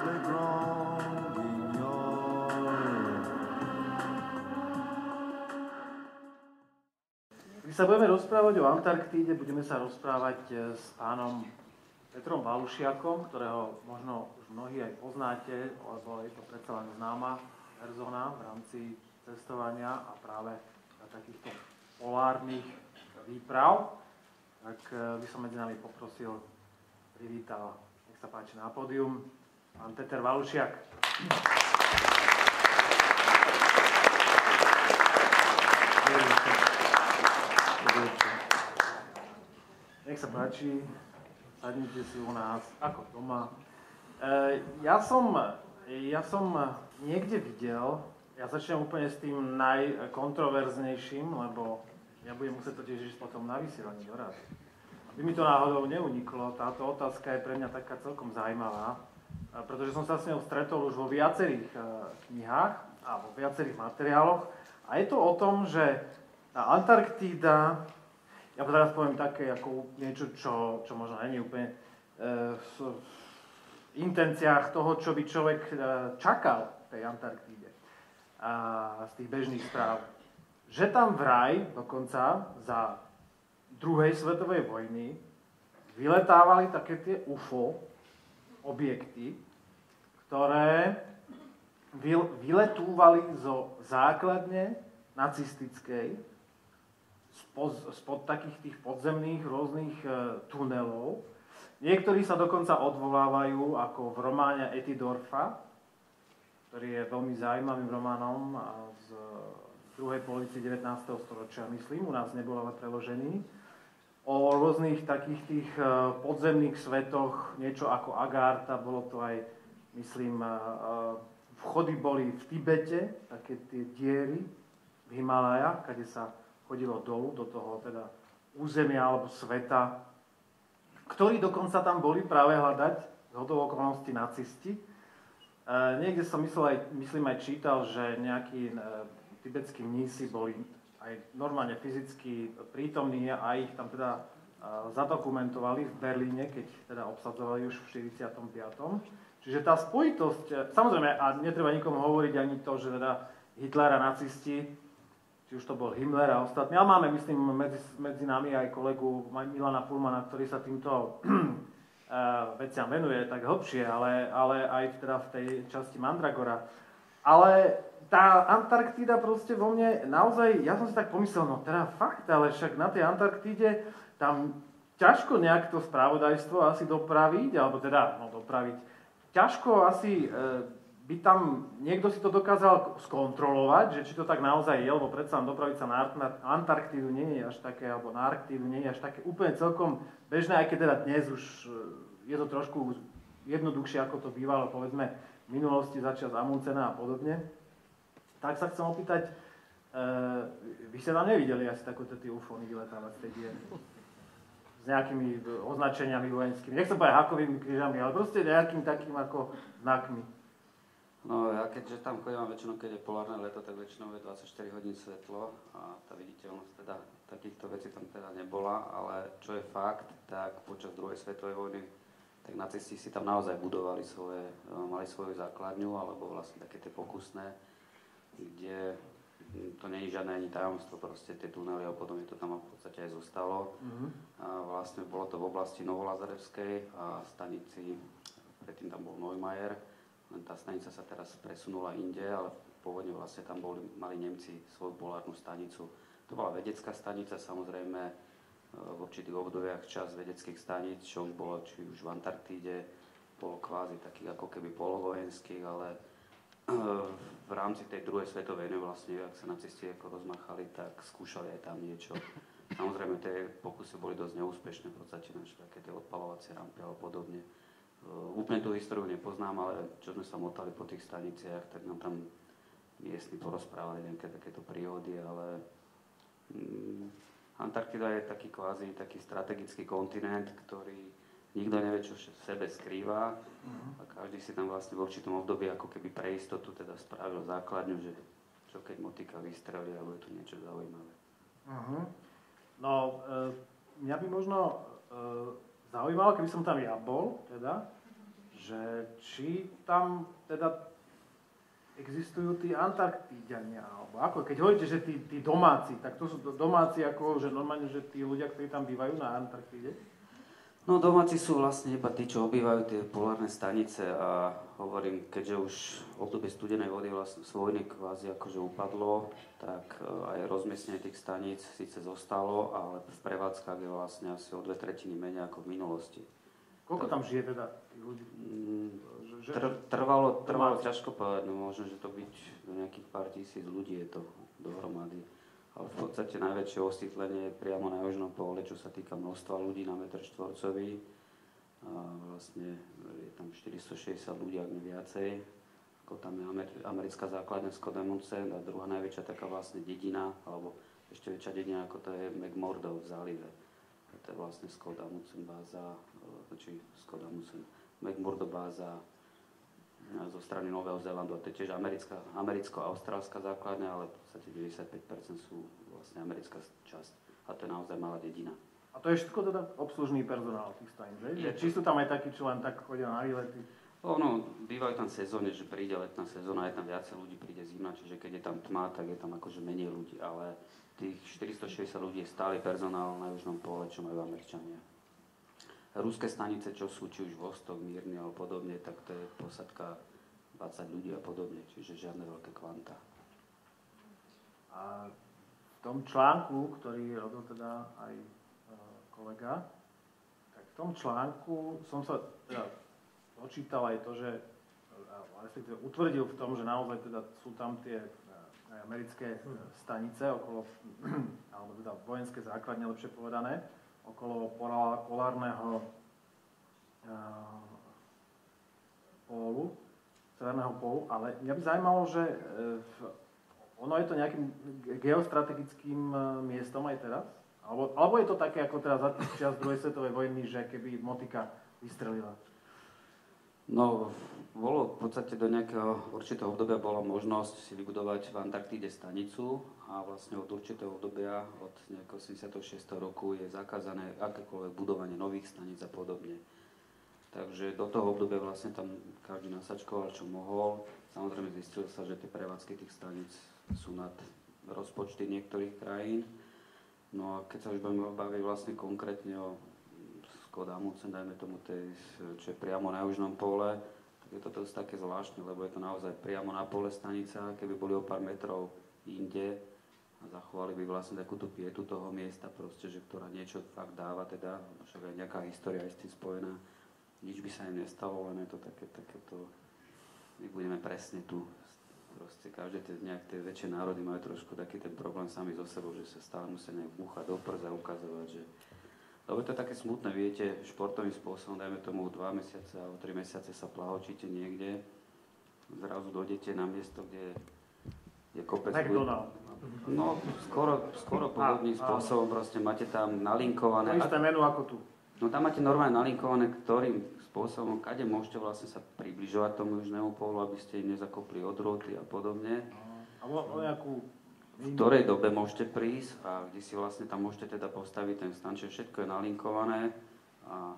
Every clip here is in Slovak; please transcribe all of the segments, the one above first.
Keď sa budeme rozprávať o Antarktíde, budeme sa rozprávať e, s pánom Petrom Valušiakom, ktorého možno už mnohí aj poznáte, lebo je to predsa len známa persona v rámci cestovania a práve takýchto polárnych výprav. Tak e, by som medzi nami poprosil, privítal, nech sa páči na pódium, pán Peter Valušiak. Nech sa páči, sadnite si u nás, ako doma. E, ja som, ja som niekde videl, ja začnem úplne s tým najkontroverznejším, lebo ja budem musieť to tiež potom na vysielaní doraz. Aby mi to náhodou neuniklo, táto otázka je pre mňa taká celkom zaujímavá, pretože som sa s ňou stretol už vo viacerých e, knihách a vo viacerých materiáloch. A je to o tom, že Antarktída ja teraz poviem také ako niečo, čo, čo možno není úplne e, v, intenciách toho, čo by človek e, čakal v tej Antarktíde a z tých bežných správ. Že tam vraj dokonca za druhej svetovej vojny vyletávali také tie UFO objekty, ktoré vyletúvali zo základne nacistickej spod, spod takých tých podzemných rôznych e, tunelov. Niektorí sa dokonca odvolávajú ako v románe Etidorfa, ktorý je veľmi zaujímavým románom z druhej polovici 19. storočia, myslím, u nás nebol ale preložený, o rôznych takých tých e, podzemných svetoch, niečo ako Agarta, bolo to aj, myslím, e, vchody boli v Tibete, také tie diery v Himalája, kde sa chodilo dolu do toho teda územia alebo sveta, ktorí dokonca tam boli práve hľadať z hodou okolností nacisti. E, niekde som myslel aj, myslím aj čítal, že nejakí e, tibetskí mnísi boli aj normálne fyzicky prítomní a ich tam teda e, zadokumentovali v Berlíne, keď teda obsadzovali už v 45. Čiže tá spojitosť, e, samozrejme, a netreba nikomu hovoriť ani to, že teda Hitler a nacisti či už to bol Himmler a ostatní. Ale máme, myslím, medzi, medzi nami aj kolegu Milana Pulmana, ktorý sa týmto uh, veciam venuje tak hlbšie, ale, ale aj teda v tej časti Mandragora. Ale tá Antarktída proste vo mne naozaj, ja som si tak pomyslel, no teda fakt, ale však na tej Antarktíde tam ťažko nejak to spravodajstvo asi dopraviť, alebo teda, no dopraviť, ťažko asi e, by tam niekto si to dokázal skontrolovať, že či to tak naozaj je, lebo predsa dopraviť sa na Antarktídu nie je až také, alebo na Arktídu nie je až také úplne celkom bežné, aj keď teda dnes už eh, je to trošku jednoduchšie, ako to bývalo, povedzme, v minulosti začiat Amundsena a podobne. Tak sa chcem opýtať, e, vy ste tam nevideli asi takéto tie ufóny vyletávať tej diery? S nejakými označeniami vojenskými, nechcem povedať hakovými krížami, ale proste nejakým takým ako znakmi. No ja keďže tam chodím väčšinou, keď je polárne leto, tak väčšinou je 24 hodín svetlo a tá viditeľnosť teda takýchto vecí tam teda nebola, ale čo je fakt, tak počas druhej svetovej vojny tak nacisti si tam naozaj budovali svoje, e, mali svoju základňu, alebo vlastne také tie pokusné, kde to nie je žiadne ani tajomstvo, proste tie tunely a potom je to tam v podstate aj zostalo. Mm-hmm. A vlastne bolo to v oblasti Novolazarevskej a stanici, predtým tam bol Neumayer, len tá stanica sa teraz presunula inde, ale pôvodne vlastne tam boli, mali Nemci svoju polárnu stanicu. To bola vedecká stanica, samozrejme e, v určitých obdobiach čas vedeckých staníc, čo už bolo či už v Antarktíde, bolo kvázi takých ako keby polovojenských, ale v rámci tej druhej svetovej vojny vlastne, ak sa nacisti ako rozmachali, tak skúšali aj tam niečo. Samozrejme, tie pokusy boli dosť neúspešné, v podstate našli také tie odpalovacie rampy alebo podobne. Uh, úplne tú históriu nepoznám, ale čo sme sa motali po tých staniciach, tak nám tam miestni porozprávali nejaké takéto príhody, ale mm, Antarktida je taký kvázi taký strategický kontinent, ktorý nikto nevie, čo v sebe skrýva uh-huh. a každý si tam vlastne v určitom období ako keby pre istotu teda spravil základňu, že čo keď motika vystrelí alebo je tu niečo zaujímavé. Uh-huh. No, e, mňa by možno e, zaujímalo, keby som tam ja bol, teda, že či tam teda existujú tí Antarktíďania, alebo ako, keď hovoríte, že tí, tí domáci, tak to sú domáci ako, že normálne, že tí ľudia, ktorí tam bývajú na Antarktíde? No domáci sú vlastne iba tí, čo obývajú tie polárne stanice a hovorím, keďže už v obdobie studenej vody vlastne z vojny kvázi akože upadlo, tak e, aj rozmiestnenie tých staníc síce zostalo, ale v prevádzkach je vlastne asi o dve tretiny menej ako v minulosti. Koľko tam žije teda tých ľudí? Mm, Tr- trvalo, trvalo ťažko povedať, no možno, že to byť nejakých pár tisíc ľudí je to dohromady. V podstate najväčšie osídlenie je priamo na južnom pole, čo sa týka množstva ľudí na metr štvorcový. Vlastne je tam 460 ľudí, ak nie viacej. Ako tam je Amer- americká základňa Skodemuncen a druhá najväčšia taká vlastne dedina, alebo ešte väčšia dedina ako to je McMurdo v zálive. To je vlastne Skodamucen báza, či Skodamucen, McMurdo báza zo strany Nového Zélandu. A to je tiež americká, americko-austrálska základňa, ale v podstate 95% sú vlastne americká časť. A to je naozaj malá dedina. A to je všetko teda obslužný personál tých staníc, že? Je Či sú tam aj takí, čo len tak chodia na výlety? Ono, bývajú tam sezóne, že príde letná sezóna, je tam viacej ľudí, príde zima, čiže keď je tam tma, tak je tam akože menej ľudí, ale tých 460 ľudí je stály personál na južnom pole, čo majú Američania. Ruské stanice, čo sú či už Vostok, Mírny alebo podobne, tak to je posadka 20 ľudí a podobne, čiže žiadne veľké kvanta. A v tom článku, ktorý robil teda aj e, kolega, tak v tom článku som sa teda dočítal aj to, že respektíve utvrdil v tom, že naozaj teda sú tam tie e, americké e, stanice okolo, alebo teda vojenské základne, lepšie povedané, okolo polá- polárneho pólu, severného pólu, ale mňa by zaujímalo, že e, ono je to nejakým geostrategickým e, miestom aj teraz? Alebo, alebo je to také ako teraz za čas druhej svetovej vojny, že keby motika vystrelila? No, bolo v podstate do nejakého určitého obdobia bola možnosť si vybudovať v Antarktíde stanicu a vlastne od určitého obdobia, od nejakého 86. roku je zakázané akékoľvek budovanie nových staníc a podobne. Takže do toho obdobia vlastne tam každý nasačkoval, čo mohol. Samozrejme zistilo sa, že tie prevádzky tých staníc sú nad rozpočty niektorých krajín. No a keď sa už budeme baviť vlastne konkrétne o Skodamucen, dajme tomu, tej, čo je priamo na južnom pole, tak je to dosť také zvláštne, lebo je to naozaj priamo na pole stanica, keby boli o pár metrov inde a zachovali by vlastne takú tú pietu toho miesta, proste, že ktorá niečo fakt dáva, teda, však aj nejaká história je s tým spojená, nič by sa im nestalo, len je to také, takéto, my budeme presne tu, proste každé tie, nejak tie väčšie národy majú trošku taký ten problém sami so sebou, že sa stále musia nejak búchať do prza, ukazovať, že lebo to je také smutné, viete, športovým spôsobom, dajme tomu dva mesiace alebo tri mesiace sa plahočíte niekde, zrazu dojdete na miesto, kde je kopec. McDonald. No, skoro, skoro podobným spôsobom, proste máte tam To nalinkované. isté menu ako tu. No tam máte normálne nalinkované, ktorým spôsobom, kade môžete vlastne sa približovať tomu južnému pólu, aby ste nezakopli odroty a podobne. O nejakú... v ktorej dobe môžete prísť a kde si vlastne tam môžete teda postaviť ten stan, čiže všetko je nalinkované a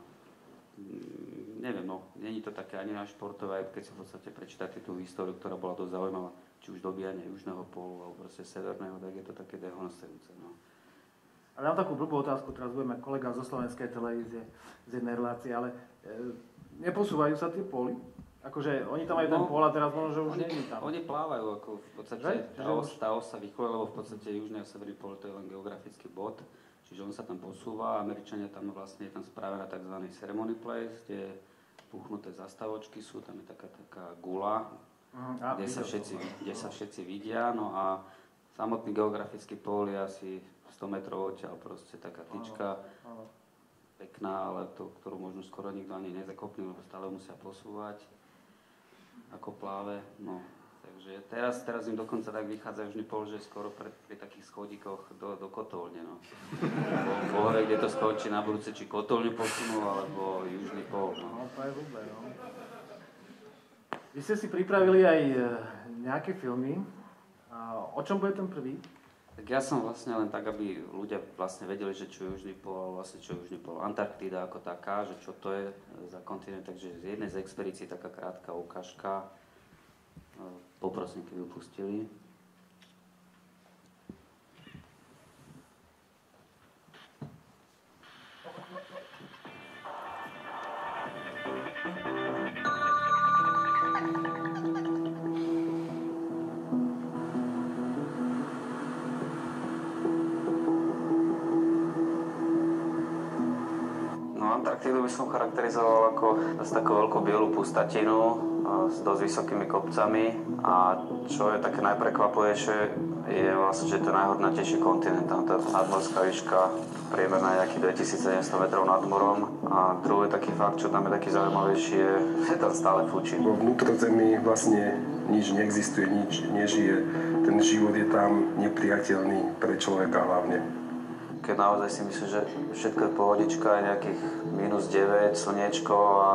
mm, neviem, no, není to také ani na športové, keď si v podstate prečítate tú históriu, ktorá bola dosť zaujímavá, či už dobíjanie južného pólu alebo proste severného, tak je to také dehonestujúce, no. Ale mám takú blbú otázku, teraz budeme kolega zo slovenskej televízie z jednej relácie, ale e, neposúvajú sa tie póly? Akože oni tam majú ten No, pól a teraz možno, že už Oni, nie je tam. oni plávajú ako v podstate, Že? tá Že os, tá os sa vychuje, lebo v podstate južný a severný pol to je len geografický bod, čiže on sa tam posúva, Američania tam vlastne je tam spravená tzv. ceremony place, kde puchnuté zastavočky sú, tam je taká, taká gula, Mhm, a kde sa, všetci, kde sa všetci vidia, no a samotný geografický pól je asi 100 metrov odtiaľ, proste taká tyčka, Áno. pekná, ale to, ktorú možno skoro nikto ani nezakopne, lebo stále musia posúvať ako pláve. No, takže teraz, teraz im dokonca tak vychádza južný pol, že skoro pri, pri takých schodíkoch do, do kotolne. No. Boh vie, kde to skončí na budúce, či kotolne posunú, alebo južný pol. No. No, blbé, no. Vy ste si pripravili aj e, nejaké filmy. O čom bude ten prvý? Tak ja som vlastne len tak, aby ľudia vlastne vedeli, že čo je Južný pol, vlastne čo je Južný pol, Antarktída ako taká, že čo to je za kontinent, takže z jednej z expedícií taká krátka ukážka. Poprosím, keby ju pustili. Som charakterizoval ako dosť takú veľkú bielu pustatinu s dosť vysokými kopcami a čo je také najprekvapujejšie je vlastne, že to je najhodnatejší kontinent. Tam tá nadmorská výška priemerná nejakých 2700 metrov nad morom a druhý taký fakt, čo tam je taký zaujímavejší, je, že tam stále fučí. Vo vnútrozemí vlastne nič neexistuje, nič nežije. Ten život je tam nepriateľný pre človeka hlavne keď naozaj si myslím, že všetko je pohodička, je nejakých minus 9, slniečko a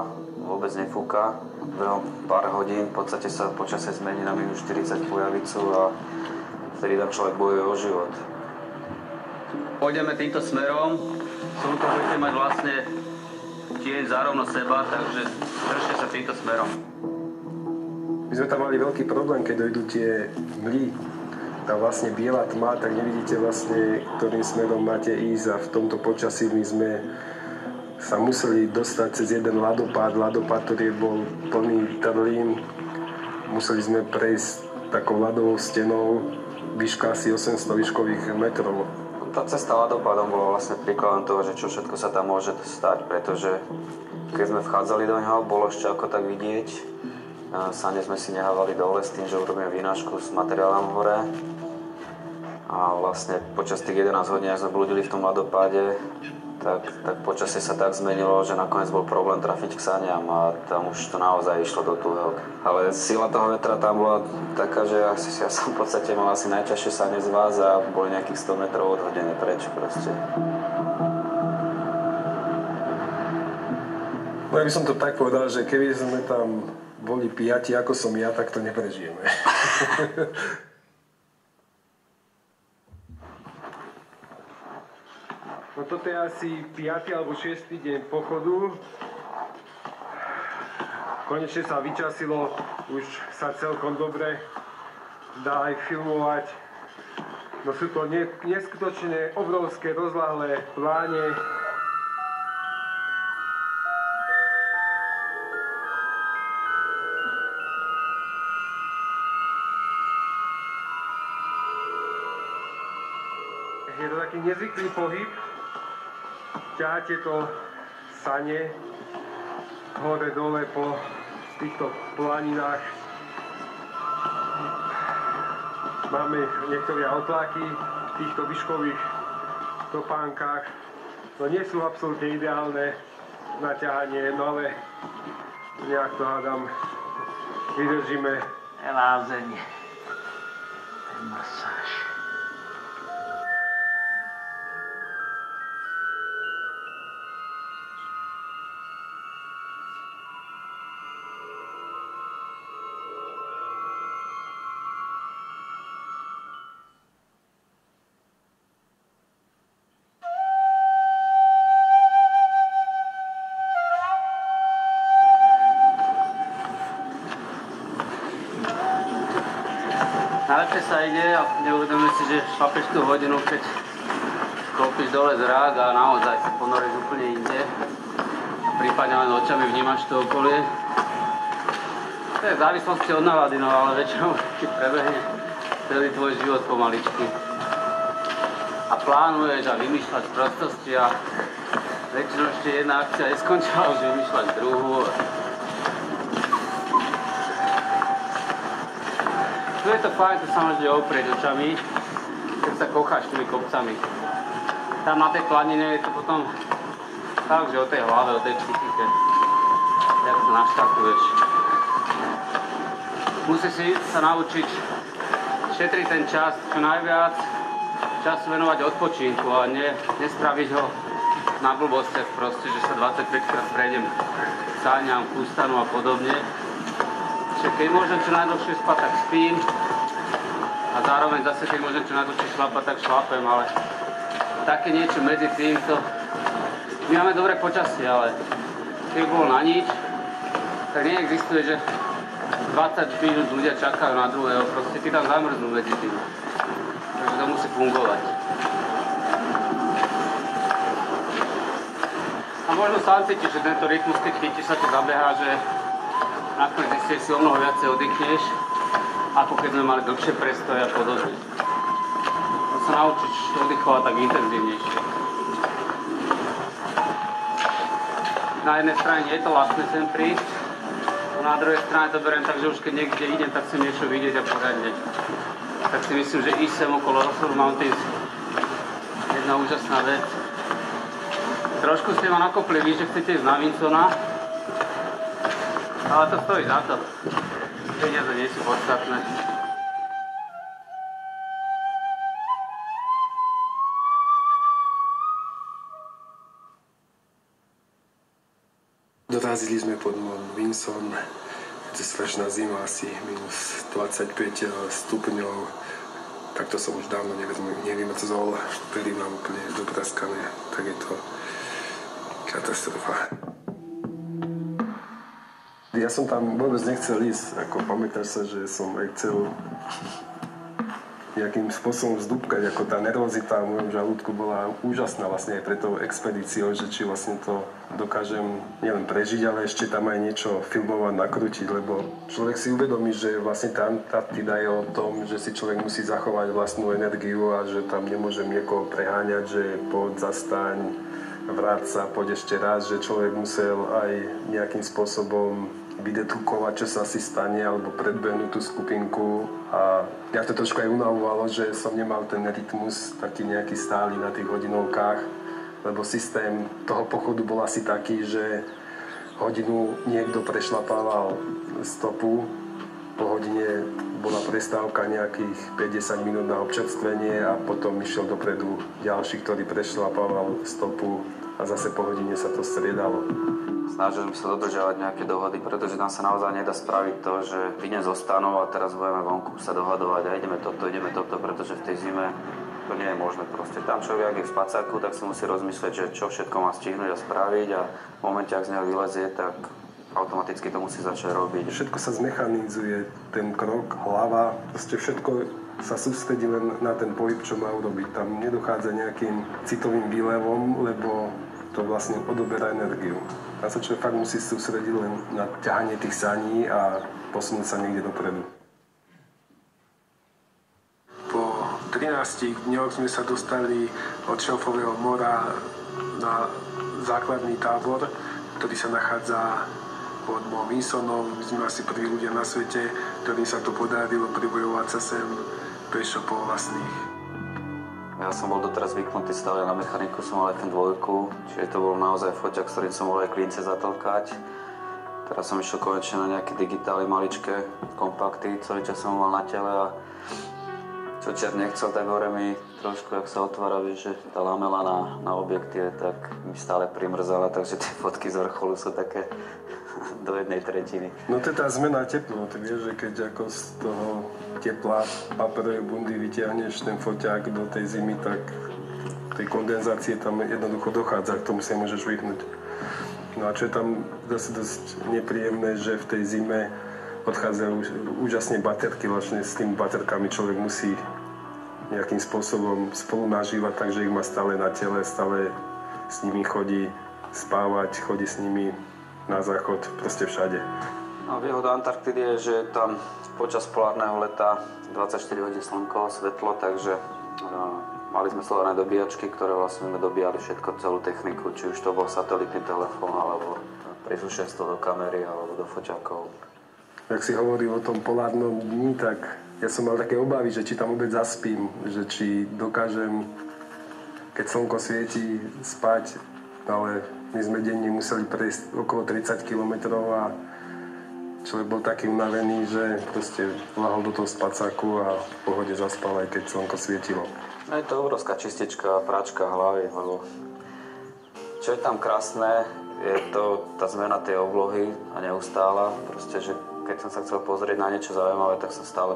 vôbec nefúka. Behom pár hodín v podstate sa počasie zmení na minus 40 pojavicu a vtedy tam človek bojuje o život. Pôjdeme týmto smerom, slnko budete mať vlastne tieň zárovno seba, takže držte sa týmto smerom. My sme tam mali veľký problém, keď dojdú tie mly tá vlastne biela tma, tak nevidíte vlastne, ktorým smerom máte ísť a v tomto počasí my sme sa museli dostať cez jeden ľadopád, ľadopád, ktorý bol plný trlín. Museli sme prejsť takou ľadovou stenou, výška asi 800 výškových metrov. Tá cesta ľadopádom bola vlastne príkladom toho, že čo všetko sa tam môže stať, pretože keď sme vchádzali do neho, bolo ešte ako tak vidieť. Sane sme si nehávali dole s tým, že urobíme výnášku s materiálom hore a vlastne počas tých 11 hodín, ak sme blúdili v tom ľadopáde, tak, tak počasie sa tak zmenilo, že nakoniec bol problém trafiť k saniam a tam už to naozaj išlo do tuhého. Ale sila toho vetra tam bola taká, že ja, ja som v podstate mal asi najťažšie sane z vás a boli nejakých 100 metrov odhodené preč proste. No ja by som to tak povedal, že keby sme tam boli piati, ako som ja, tak to neprežijeme. No toto je asi 5. alebo 6. deň pochodu. Konečne sa vyčasilo, už sa celkom dobre dá aj filmovať. No sú to neskutočne obrovské rozlahlé pláne, nezvyklý pohyb, ťaháte to sane hore dole po týchto planinách. Máme niektoré otlaky v týchto výškových topánkach. No nie sú absolútne ideálne na ťahanie, no ale nejak to hádam vydržíme. Lázenie. Masáž. Sa ide a neuvedomuje si, že šlapeš tú hodinu, keď klopíš dole zrák a naozaj sa ponoríš úplne inde. Prípadne len očami vnímaš to okolie. To je v závislosti od nálady, no ale väčšinou ti prebehne celý tvoj život pomaličky. A plánuješ a vymýšľaš prostosti a väčšinou ešte jedna akcia neskončila, už vymýšľaš druhú. Tu je to fajn, tu sa môžete oprieť očami, keď sa kocháš tými kopcami. Tam na tej planine je to potom tak, že o tej hlave, o tej psychike, jak sa naštartuješ. Musíš si sa naučiť šetriť ten čas čo najviac, čas venovať odpočinku a ne, nespraviť ho na blbostiach proste, že sa 25 krát prejdem sáňam, kústanu a podobne. Čiže keď môžem čo najdlhšie spať, tak spím. A zároveň zase keď môžem čo najlepšie šlapať, tak šlapem, ale také niečo medzi týmto. My máme dobré počasie, ale keď bol na nič, tak neexistuje, že 20 minút ľudia čakajú na druhého, proste ty tam zamrznú medzi tým. Takže to musí fungovať. A možno sám cítiš, že tento rytmus, keď chytíš sa to zabehá, že nakoniec zistíš si o mnoho viacej oddychneš, ako keď sme mali dlhšie prestoje a podobne. To sa naučiť oddychovať tak intenzívnejšie. Na jednej strane je to ľahké sem prísť, a na druhej strane to beriem tak, že už keď niekde idem, tak chcem niečo vidieť a poriadne. Tak si myslím, že ísť sem okolo Rossford Mountains jedna úžasná vec. Trošku ste ma nakopli vy, že chcete ísť na Vincona, ale to stojí za to. Peniaze nie sú podstatné. Dorazili sme pod Vinson, je strašná zima, asi minus 25 stupňov. Takto som už dávno nevymrzol, vtedy mám úplne dopraskané, tak je to katastrofa. Ja som tam vôbec nechcel ísť, ako pamätáš sa, že som aj chcel nejakým spôsobom vzdúbkať, ako tá nervozita v mojom žalúdku bola úžasná vlastne aj pre tou expedíciou, že či vlastne to dokážem nielen prežiť, ale ešte tam aj niečo filmovať, nakrútiť, lebo človek si uvedomí, že vlastne tá Antarktida je o tom, že si človek musí zachovať vlastnú energiu a že tam nemôžem niekoho preháňať, že poď, zastaň, vráť sa, poď ešte raz, že človek musel aj nejakým spôsobom vydedukovať, čo sa asi stane, alebo predbehnúť tú skupinku. A ja to trošku aj unavovalo, že som nemal ten rytmus taký nejaký stály na tých hodinovkách, lebo systém toho pochodu bol asi taký, že hodinu niekto prešlapával stopu, po hodine bola prestávka nejakých 50 minút na občerstvenie a potom išiel dopredu ďalší, ktorý prešlapával stopu a zase po hodine sa to striedalo snažili sa dodržiavať nejaké dohody, pretože tam sa naozaj nedá spraviť to, že vyjdem zo stanov a teraz budeme vonku sa dohadovať a ideme toto, ideme toto, pretože v tej zime to nie je možné proste. Tam človek, je v spacáku, tak si musí rozmyslieť, že čo všetko má stihnúť a spraviť a v momente, ak z neho vylezie, tak automaticky to musí začať robiť. Všetko sa zmechanizuje, ten krok, hlava, proste všetko sa sústredí len na ten pohyb, čo má urobiť. Tam nedochádza nejakým citovým výlevom, lebo to vlastne odoberá energiu. Tam sa človek fakt musí sústrediť len na ťahanie tých saní a posunúť sa niekde dopredu. Po 13 dňoch sme sa dostali od Šelfového mora na základný tábor, ktorý sa nachádza pod Momisonom. My sme asi prví ľudia na svete, ktorým sa to podarilo pribojovať sa sem pešo po vlastných ja som bol doteraz zvyknutý stále na mechaniku, som mal aj dvojku, čiže to bol naozaj foťak, s ktorým som mohol aj klince zatlkať. Teraz som išiel konečne na nejaké digitály maličké, kompakty, celý čas som mal na tele a čo čer nechcel, tak hore mi trošku, ak sa otvára, že tá lamela na, na objektíve, tak mi stále primrzala, takže tie fotky z vrcholu sú také do jednej tretiny. No to je tá zmena teploty, vieš, že keď ako z toho tepla paperovej bundy vyťahneš ten foťák do tej zimy, tak tej kondenzácie tam jednoducho dochádza, k tomu sa môžeš vyhnúť. No a čo je tam zase dosť nepríjemné, že v tej zime odchádzajú úžasne baterky, vlastne s tými baterkami človek musí nejakým spôsobom spolu nažívať, takže ich má stále na tele, stále s nimi chodí spávať, chodí s nimi na záchod, proste všade. No, výhoda Antarktidy je, že tam počas polárneho leta 24 hodín slnko, svetlo, takže no, mali sme solárne dobíjačky, ktoré vlastne sme dobíjali všetko, celú techniku, či už to bol satelitný telefón, alebo príslušenstvo do kamery, alebo do foťakov. Ak si hovoril o tom polárnom dni, tak ja som mal také obavy, že či tam vôbec zaspím, že či dokážem, keď slnko svieti, spať, ale my sme denne museli prejsť okolo 30 km a človek bol taký unavený, že proste lahol do toho spacáku a v pohode zaspal, aj keď slnko svietilo. No je to obrovská čistička, práčka hlavy, lebo čo je tam krásne, je to tá zmena tej oblohy a neustála. Proste, že keď som sa chcel pozrieť na niečo zaujímavé, tak som stále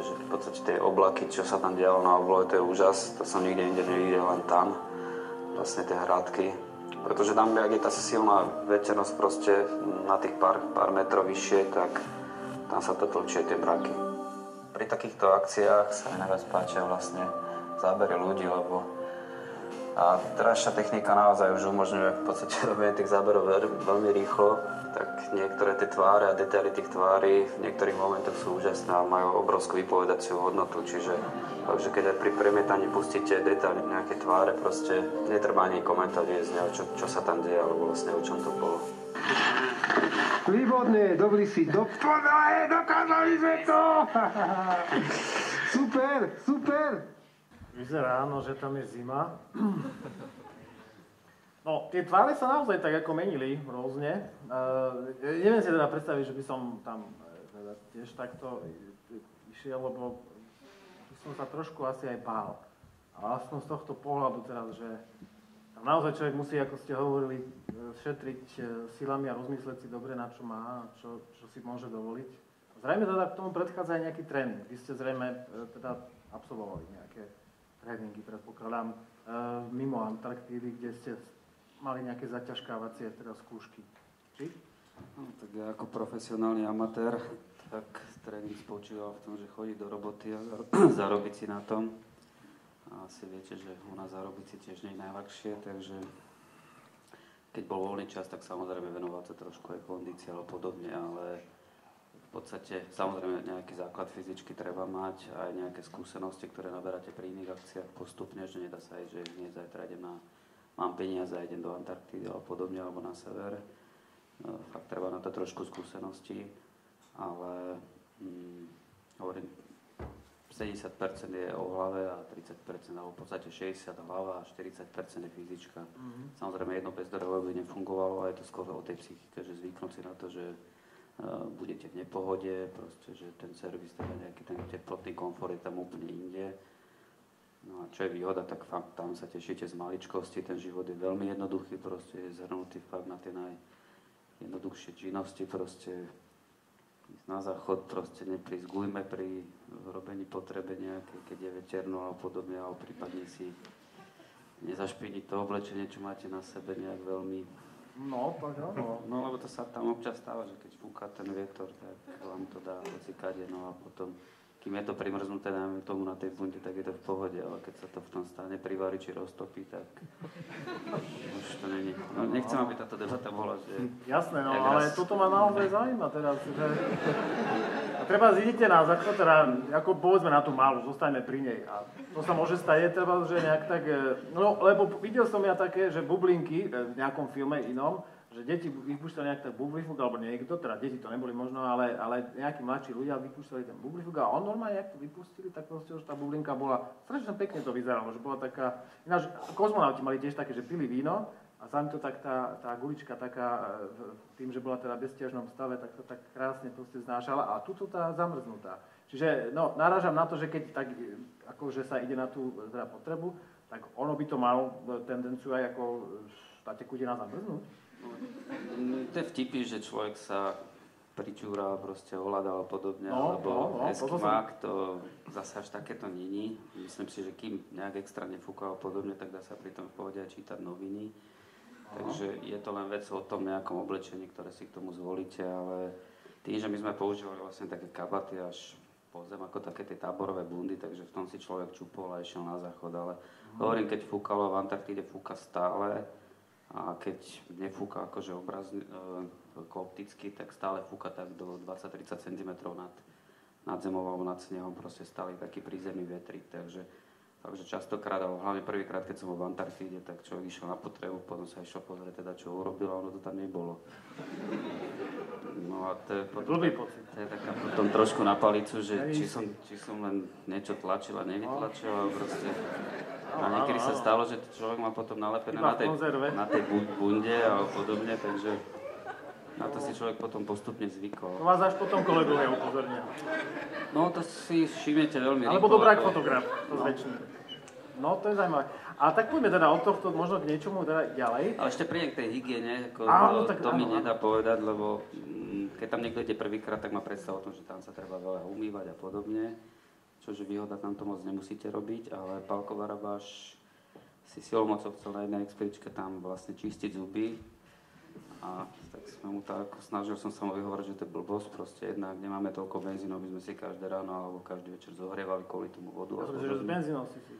že v podstate tie oblaky, čo sa tam dialo na oblove, to je úžas. To som nikde inde nevidel, len tam. Vlastne tie hradky. Pretože tam, ak je tá silná veternosť proste na tých pár, pár metrov vyššie, tak tam sa to tlčie tie braky. Pri takýchto akciách sa mi najviac páčia vlastne zábery ľudí, lebo a terajšia technika naozaj už umožňuje v podstate robenie tých záberov veľmi rýchlo, tak niektoré tie tváre a detaily tých tvári v niektorých momentoch sú úžasné a majú obrovskú vypovedaciu hodnotu, čiže takže keď aj pri premietaní pustíte detaily nejaké tváre, proste netreba ani komentovať viesť, čo, čo sa tam deje, alebo vlastne o čom to bolo. Výborne, dobrý si. Do dokázali sme to! super, super! Vyzerá, áno, že tam je zima. No, tie tváre sa naozaj tak ako menili rôzne. Uh, neviem si teda predstaviť, že by som tam teda tiež takto išiel, lebo by som sa trošku asi aj bál. A vlastne z tohto pohľadu teraz, že tam naozaj človek musí, ako ste hovorili, šetriť silami a rozmyslieť si dobre, na čo má čo, čo si môže dovoliť. Zrejme teda k tomu predchádza aj nejaký tréning. Vy ste zrejme teda absolvovali nejaké tréningy, predpokladám, mimo Antarktídy, kde ste mali nejaké zaťažkávacie teda skúšky. Či? No, tak ja ako profesionálny amatér, tak tréning spočíval v tom, že chodí do roboty a zarobiť si na tom. A asi viete, že u nás zarobiť si tiež nie je najľahšie, takže keď bol voľný čas, tak samozrejme venoval sa trošku aj kondícii alebo podobne, ale v podstate samozrejme nejaký základ fyzičky treba mať, aj nejaké skúsenosti, ktoré naberáte pri iných akciách postupne, že nedá sa aj, že nie zajtra idem na mám peniaze a idem do Antarktídy alebo podobne, alebo na sever. No, fakt treba na to trošku skúsenosti, ale hm, hovorím, 70% je o hlave a 30%, alebo v podstate 60 hlava a 40% je fyzička. Mm-hmm. Samozrejme jedno bez druhého by nefungovalo a je to skôr o tej psychike, že zvyknúť si na to, že budete v nepohode, proste, že ten servis, teda nejaký ten teplotný komfort je tam úplne inde No a čo je výhoda, tak fakt tam sa tešíte z maličkosti, ten život je veľmi jednoduchý, proste je zhrnutý fakt na tie najjednoduchšie činnosti, proste ísť na záchod, proste neprizgujme pri robení potrebe nejaké, keď je veterno a podobne, alebo prípadne si nezašpiniť to oblečenie, čo máte na sebe nejak veľmi No, tak áno. No, lebo to sa tam občas stáva, že keď fúka ten vietor, tak vám to dá hocikade, no a potom kým je to primrznuté, najmä tomu na tej bunde, tak je to v pohode, ale keď sa to v tom stane privári či roztopí, tak už to není. No, nechcem, aby táto debata bola, že... Jasné, no, ale raz... toto ma naozaj zaujíma teraz, že... A treba idete na základ, teda, ako povedzme na tú malú, zostaňme pri nej. A to sa môže stať, je treba, že nejak tak... E, no, lebo videl som ja také, že bublinky e, v nejakom filme inom, že deti vypúšťali nejak tak bublifuk, alebo niekto, teda deti to neboli možno, ale, ale nejakí mladší ľudia vypúšťali ten bublifuk a on normálne, jak to vypustili, tak proste už tá bublinka bola, strašne pekne to vyzeralo, že bola taká, ináč kozmonauti mali tiež také, že pili víno a sami to tak tá, tá gulička taká, e, tým, že bola teda v bezťažnom stave, tak to tak krásne proste znášala a tuto tá zamrznutá. Čiže no, narážam na to, že keď tak, e, akože sa ide na tú teda potrebu, tak ono by to malo tendenciu aj ako tá tekutina zamrznúť. To je vtipy, že človek sa pričúra, proste ohľadal a podobne, no, alebo no, no, eskimák, to zase až takéto není. Myslím si, že kým nejak extra nefúka a podobne, tak dá sa pri tom v pohode čítať noviny. Aha. Takže je to len vec o tom nejakom oblečení, ktoré si k tomu zvolíte, ale tým, že my sme používali vlastne také kabaty až po zem, ako také tie táborové bundy, takže v tom si človek čupol a išiel na záchod, ale hovorím, keď fúkalo v Antarktíde, fúka stále, a keď nefúka akože obrazne, e, opticky, tak stále fúka tak do 20-30 cm nad, nad zemou alebo nad snehom, proste stále taký prízemný vetrik, takže, takže častokrát, alebo hlavne prvýkrát, keď som bol v Antarktíde, tak človek išiel na potrebu, potom sa išiel pozrieť teda, čo urobil a ono to tam nebolo. No a to je potom, to je taká potom trošku na palicu, že či som, či som len niečo tlačil a nevytlačil, a proste a niekedy sa stalo, že človek má potom nalepené na tej, na tej bunde a podobne, takže na to si človek potom postupne zvykol. To vás až potom kolegovia upozornia. No to si všimnete veľmi rýchlo. Alebo dobrák fotograf, to no. No, to je zaujímavé. A tak poďme teda od tohto možno k niečomu teda ďalej. Ale ešte prídem k tej hygiene, ako áno, to, tak, to mi áno. nedá povedať, lebo mm, keď tam niekto ide prvýkrát, tak má predstavu o tom, že tam sa treba veľa umývať a podobne. Čože výhoda tam to moc nemusíte robiť, ale Pálko Varabáš si silou mocou chcel na jednej expedičke tam vlastne čistiť zuby a tak sme mu tak, snažil som sa mu vyhovoriť, že to je blbosť, proste jednak nemáme toľko benzínov, my sme si každé ráno alebo každý večer zohrievali kvôli tomu vodu. Ja som že s benzínom si si.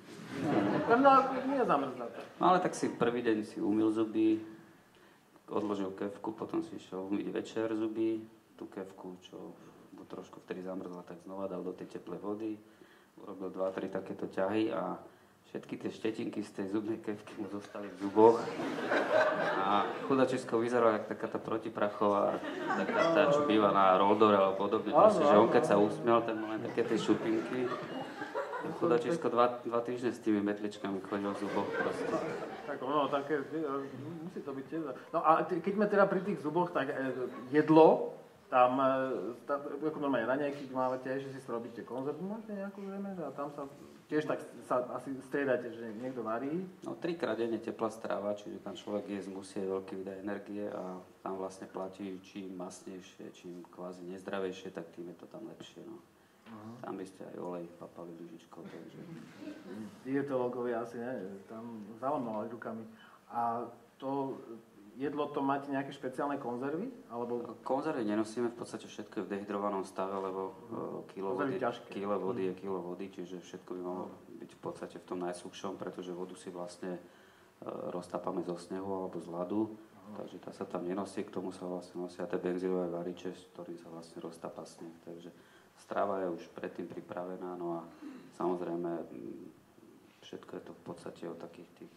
Nie zamrzla. No ale tak si prvý deň si umil zuby, odložil kevku, potom si išiel umyť večer zuby, tú kevku, čo trošku vtedy zamrzla, tak znova dal do tej teplej vody, urobil 2-3 takéto ťahy a všetky tie štetinky z tej zubnej kevky mu zostali v zuboch. A chudačisko vyzerala ako taká tá protiprachová, taká tá, čo býva na Rodore alebo podobne. Proste, že on keď sa usmiel, tak mal len také tie šupinky. Chudačisko dva, dva týždne s tými metličkami chodil v zuboch proste. Tak ono, také, musí to byť tiež. No a keď sme teda pri tých zuboch, tak e, jedlo, tam, e, tam ako normálne raňajky máte, že si robíte konzervu, máte nejakú zrejme, a tam sa tiež tak sa asi striedate, že niekto varí. No trikrát denne teplá strava, čiže tam človek musí je veľký výdaj energie a tam vlastne platí čím masnejšie, čím kvázi nezdravejšie, tak tým je to tam lepšie. No. Tam by ste aj olej papali lyžičkou, takže... Dietológovia asi ne, tam zalamovali rukami. A to jedlo, to máte nejaké špeciálne konzervy? Alebo Konzervy nenosíme, v podstate všetko je v dehydrovanom stave, lebo uh, kilo, vody, kilo vody je kilo vody, čiže všetko by malo byť v podstate v tom najsuchšom, pretože vodu si vlastne uh, roztápame zo snehu alebo z ľadu, takže tá sa tam nenosí, k tomu sa vlastne nosia tie benzínové variče, s ktorým sa vlastne roztápa sneh, takže strava je už predtým pripravená, no a samozrejme všetko je to v podstate o takých tých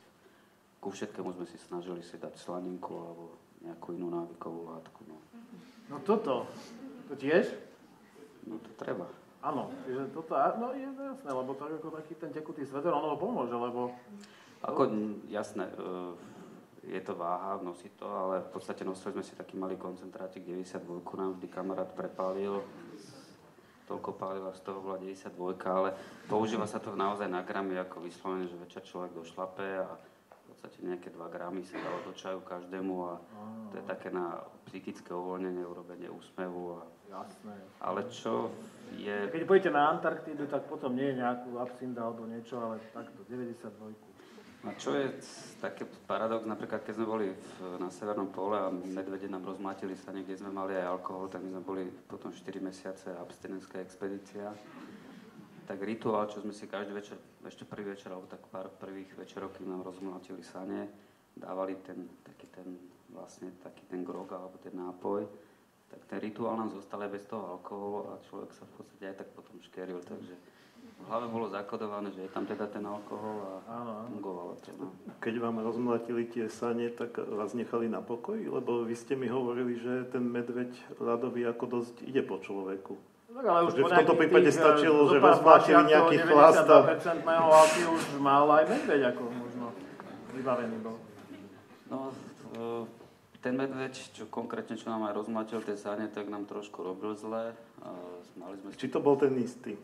ku všetkému sme si snažili si dať slaninku alebo nejakú inú návykovú látku. No. No toto, to tiež? No to treba. Áno, že toto, no je jasné, lebo tak ako taký ten tekutý sveter, ono pomôže, lebo Ako, jasné, e, je to váha, nosí to, ale v podstate nosili sme si taký malý koncentrátik 92, nám vždy kamarát prepálil, toľko pálila, z toho bola 92, ale používa sa to naozaj na gramy, ako vyslovene, že večer človek došlape a podstate nejaké 2 gramy sa dalo do čaju každému a to je také na psychické uvoľnenie, urobenie úsmevu. A, jasné. ale čo je Keď pôjdete na Antarktídu, tak potom nie je nejakú absinda alebo niečo, ale takto 92. A čo je také paradox, napríklad keď sme boli v, na Severnom pole a medvede nám rozmlátili sa niekde, sme mali aj alkohol, tak my sme boli potom 4 mesiace abstinenská expedícia. Tak rituál, čo sme si každý večer, ešte prvý večer, alebo tak pár prvých večerov, kým nám rozmlátili sane, dávali ten, taký ten, vlastne taký ten grog alebo ten nápoj, tak ten rituál nám zostal aj bez toho alkoholu a človek sa v podstate aj tak potom škeril, takže v hlave bolo zakodované, že je tam teda ten alkohol a Áno, áno. fungovalo to. No. Keď vám rozmlatili tie sane, tak vás nechali na pokoji? Lebo vy ste mi hovorili, že ten medveď ľadový ako dosť ide po človeku. Ale už v tomto prípade tých, eh, stačilo, že fľašiach nejaký chlast a- 92% alky už mal aj medveď, ako možno vybavený bol. no, e, ten medveď, čo konkrétne, čo nám aj rozmlatil tie sane, tak nám trošku robil zle. E, Mali sme Či to bol ten istý?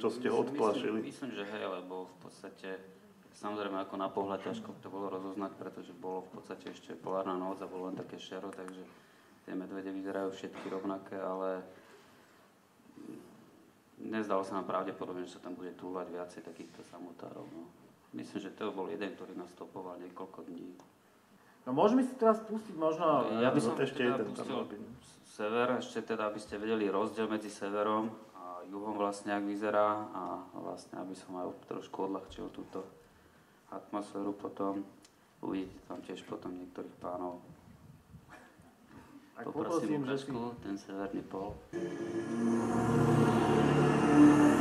čo ste ho Myslím- odplašili? Myslím, že hej, lebo v podstate, samozrejme ako na pohľad ťažko to bolo rozoznať, pretože bolo v podstate ešte polárna noc a bolo len také šero, takže tie medvede vyzerajú všetky rovnaké, ale nezdalo sa nám pravdepodobne, že sa tam bude túlať viacej takýchto samotárov. No. Myslím, že to bol jeden, ktorý nás stopoval niekoľko dní. No môžeme si teraz pustiť možno... Ja by som ešte teda jeden pustil sever, ešte teda, aby ste vedeli rozdiel medzi severom a juhom vlastne, ak vyzerá a vlastne, aby som aj trošku odľahčil túto atmosféru potom. Uvidíte tam tiež potom niektorých pánov. Tak Poprosím poprosím, že si... ten severný pol.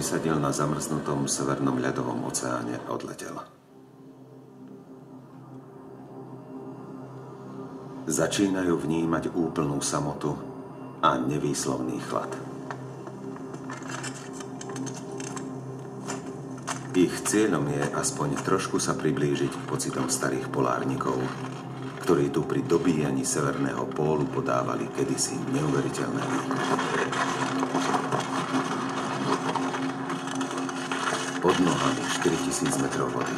vysadil na zamrznutom severnom ľadovom oceáne, odletel. Začínajú vnímať úplnú samotu a nevýslovný chlad. Ich cieľom je aspoň trošku sa priblížiť k pocitom starých polárnikov, ktorí tu pri dobíjaní severného pólu podávali kedysi neuveriteľné výkony. Pod nohami 4000 metrov vody.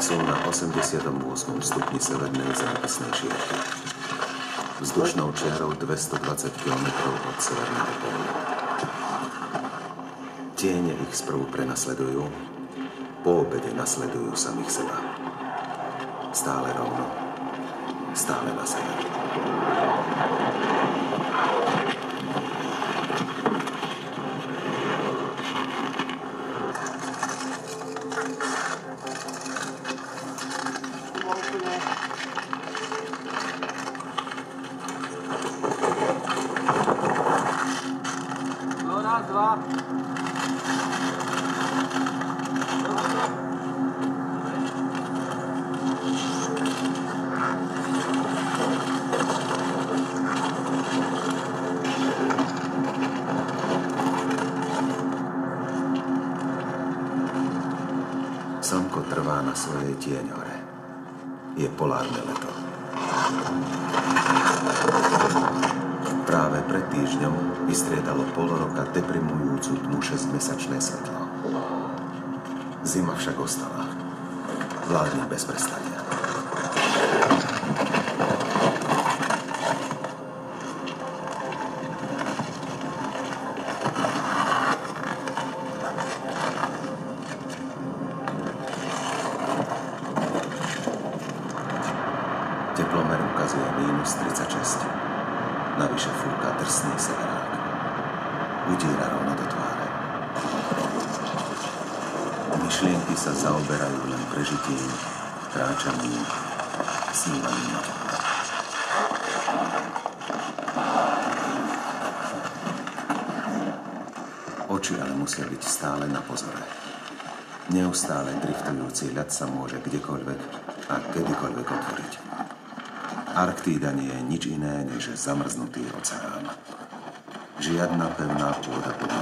Sú na 88. stupni severnej zemepisnej šírky. Vzdušnou čiarou 220 km od severného pólu. Tiene ich sprvu prenasledujú, po obede nasledujú samých seba. Stále rovno, stále na sever. ordem à véspera musia byť stále na pozore. Neustále driftujúci ľad sa môže kdekoľvek a kedykoľvek otvoriť. Arktída nie je nič iné než zamrznutý oceán. Žiadna pevná pôda pod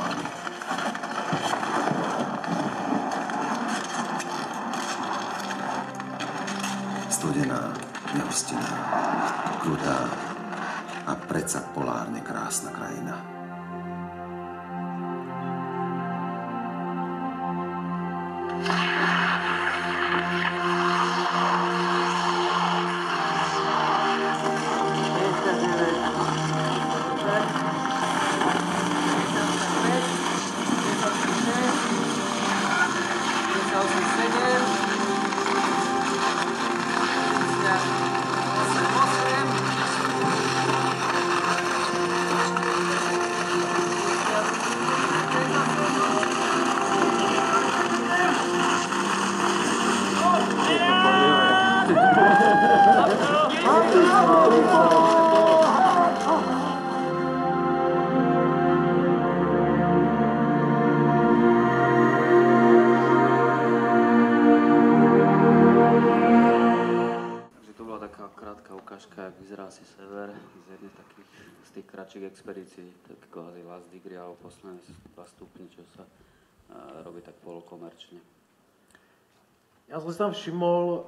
som si tam všimol, e,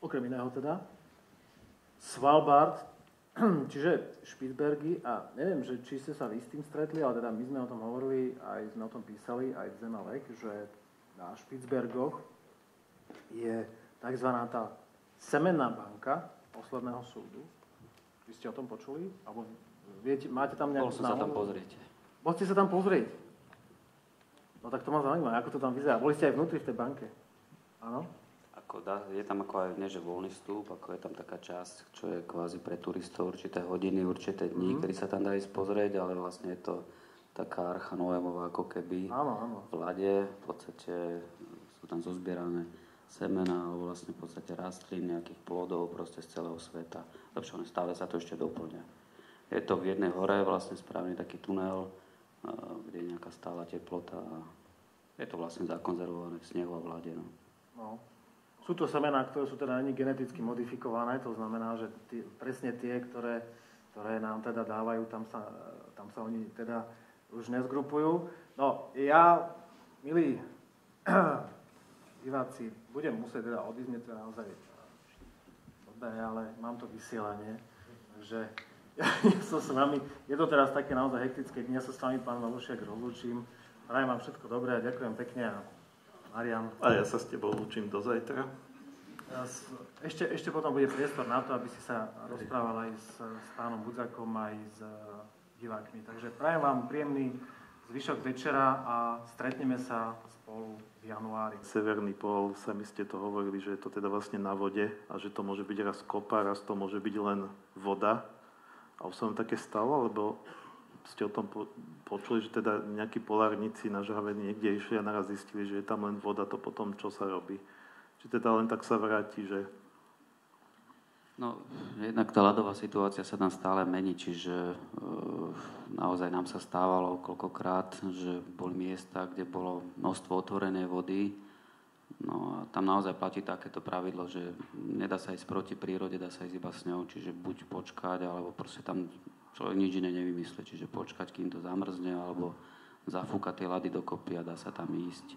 okrem iného teda, Svalbard, čiže Špitsbergy a neviem, že či ste sa vy s tým stretli, ale teda my sme o tom hovorili, aj sme o tom písali, aj v Zemalek, že na Špitsbergoch je tzv. tá semenná banka posledného súdu. Vy ste o tom počuli? Alebo viete, máte tam Bol nejakú som sa tam pozrieť. Bol ste sa tam pozrieť? No tak to ma zaujíma, ako to tam vyzerá. Boli ste aj vnútri v tej banke? Áno? Ako dá, je tam ako aj, nie že voľný vstup, ako je tam taká časť, čo je kvázi pre turistov určité hodiny, určité dní, Mhm. kedy sa tam dá ísť pozrieť, ale vlastne je to taká archa Noémová, ako keby Áno, áno. v lade, v podstate sú tam zozbierané semena, alebo vlastne v podstate rastlín, nejakých plodov proste z celého sveta. Lepšie stále sa to ešte doplňa. Je to v jednej hore, vlastne správne taký tunel, kde je nejaká stála teplota a je to vlastne zakonzervované v snehu a vlade. No. No. Sú to semená, ktoré sú teda ani geneticky modifikované, to znamená, že tie, presne tie, ktoré, ktoré nám teda dávajú, tam sa, tam sa oni teda už nezgrupujú. No, ja, milí diváci, budem musieť teda odísť, mne teda naozaj dobre, ale mám to vysielanie, takže ja, som s vami, je to teraz také naozaj hektické ja sa s vami, pán Valošiak, rozlučím. Prajem vám všetko dobré a ďakujem pekne. A Marian. A ja sa s tebou učím do zajtra. Ešte, ešte potom bude priestor na to, aby si sa rozprával aj s, s pánom Budzakom, aj s e, divákmi. Takže prajem vám príjemný zvyšok večera a stretneme sa spolu v januári. Severný pol, sami ste to hovorili, že je to teda vlastne na vode a že to môže byť raz kopa, raz to môže byť len voda. A už sa vám také stalo, lebo ste o tom počuli, že teda nejakí polárnici na žrave niekde išli a naraz zistili, že je tam len voda, to potom čo sa robí. Či teda len tak sa vráti, že... No, jednak tá ľadová situácia sa tam stále mení, čiže e, naozaj nám sa stávalo koľkokrát, že boli miesta, kde bolo množstvo otvorenej vody, No a tam naozaj platí takéto pravidlo, že nedá sa ísť proti prírode, dá sa ísť iba s ňou, čiže buď počkať, alebo proste tam človek nič iné nevymyslí, čiže počkať, kým to zamrzne, alebo zafúkať tie lady dokopy a dá sa tam ísť.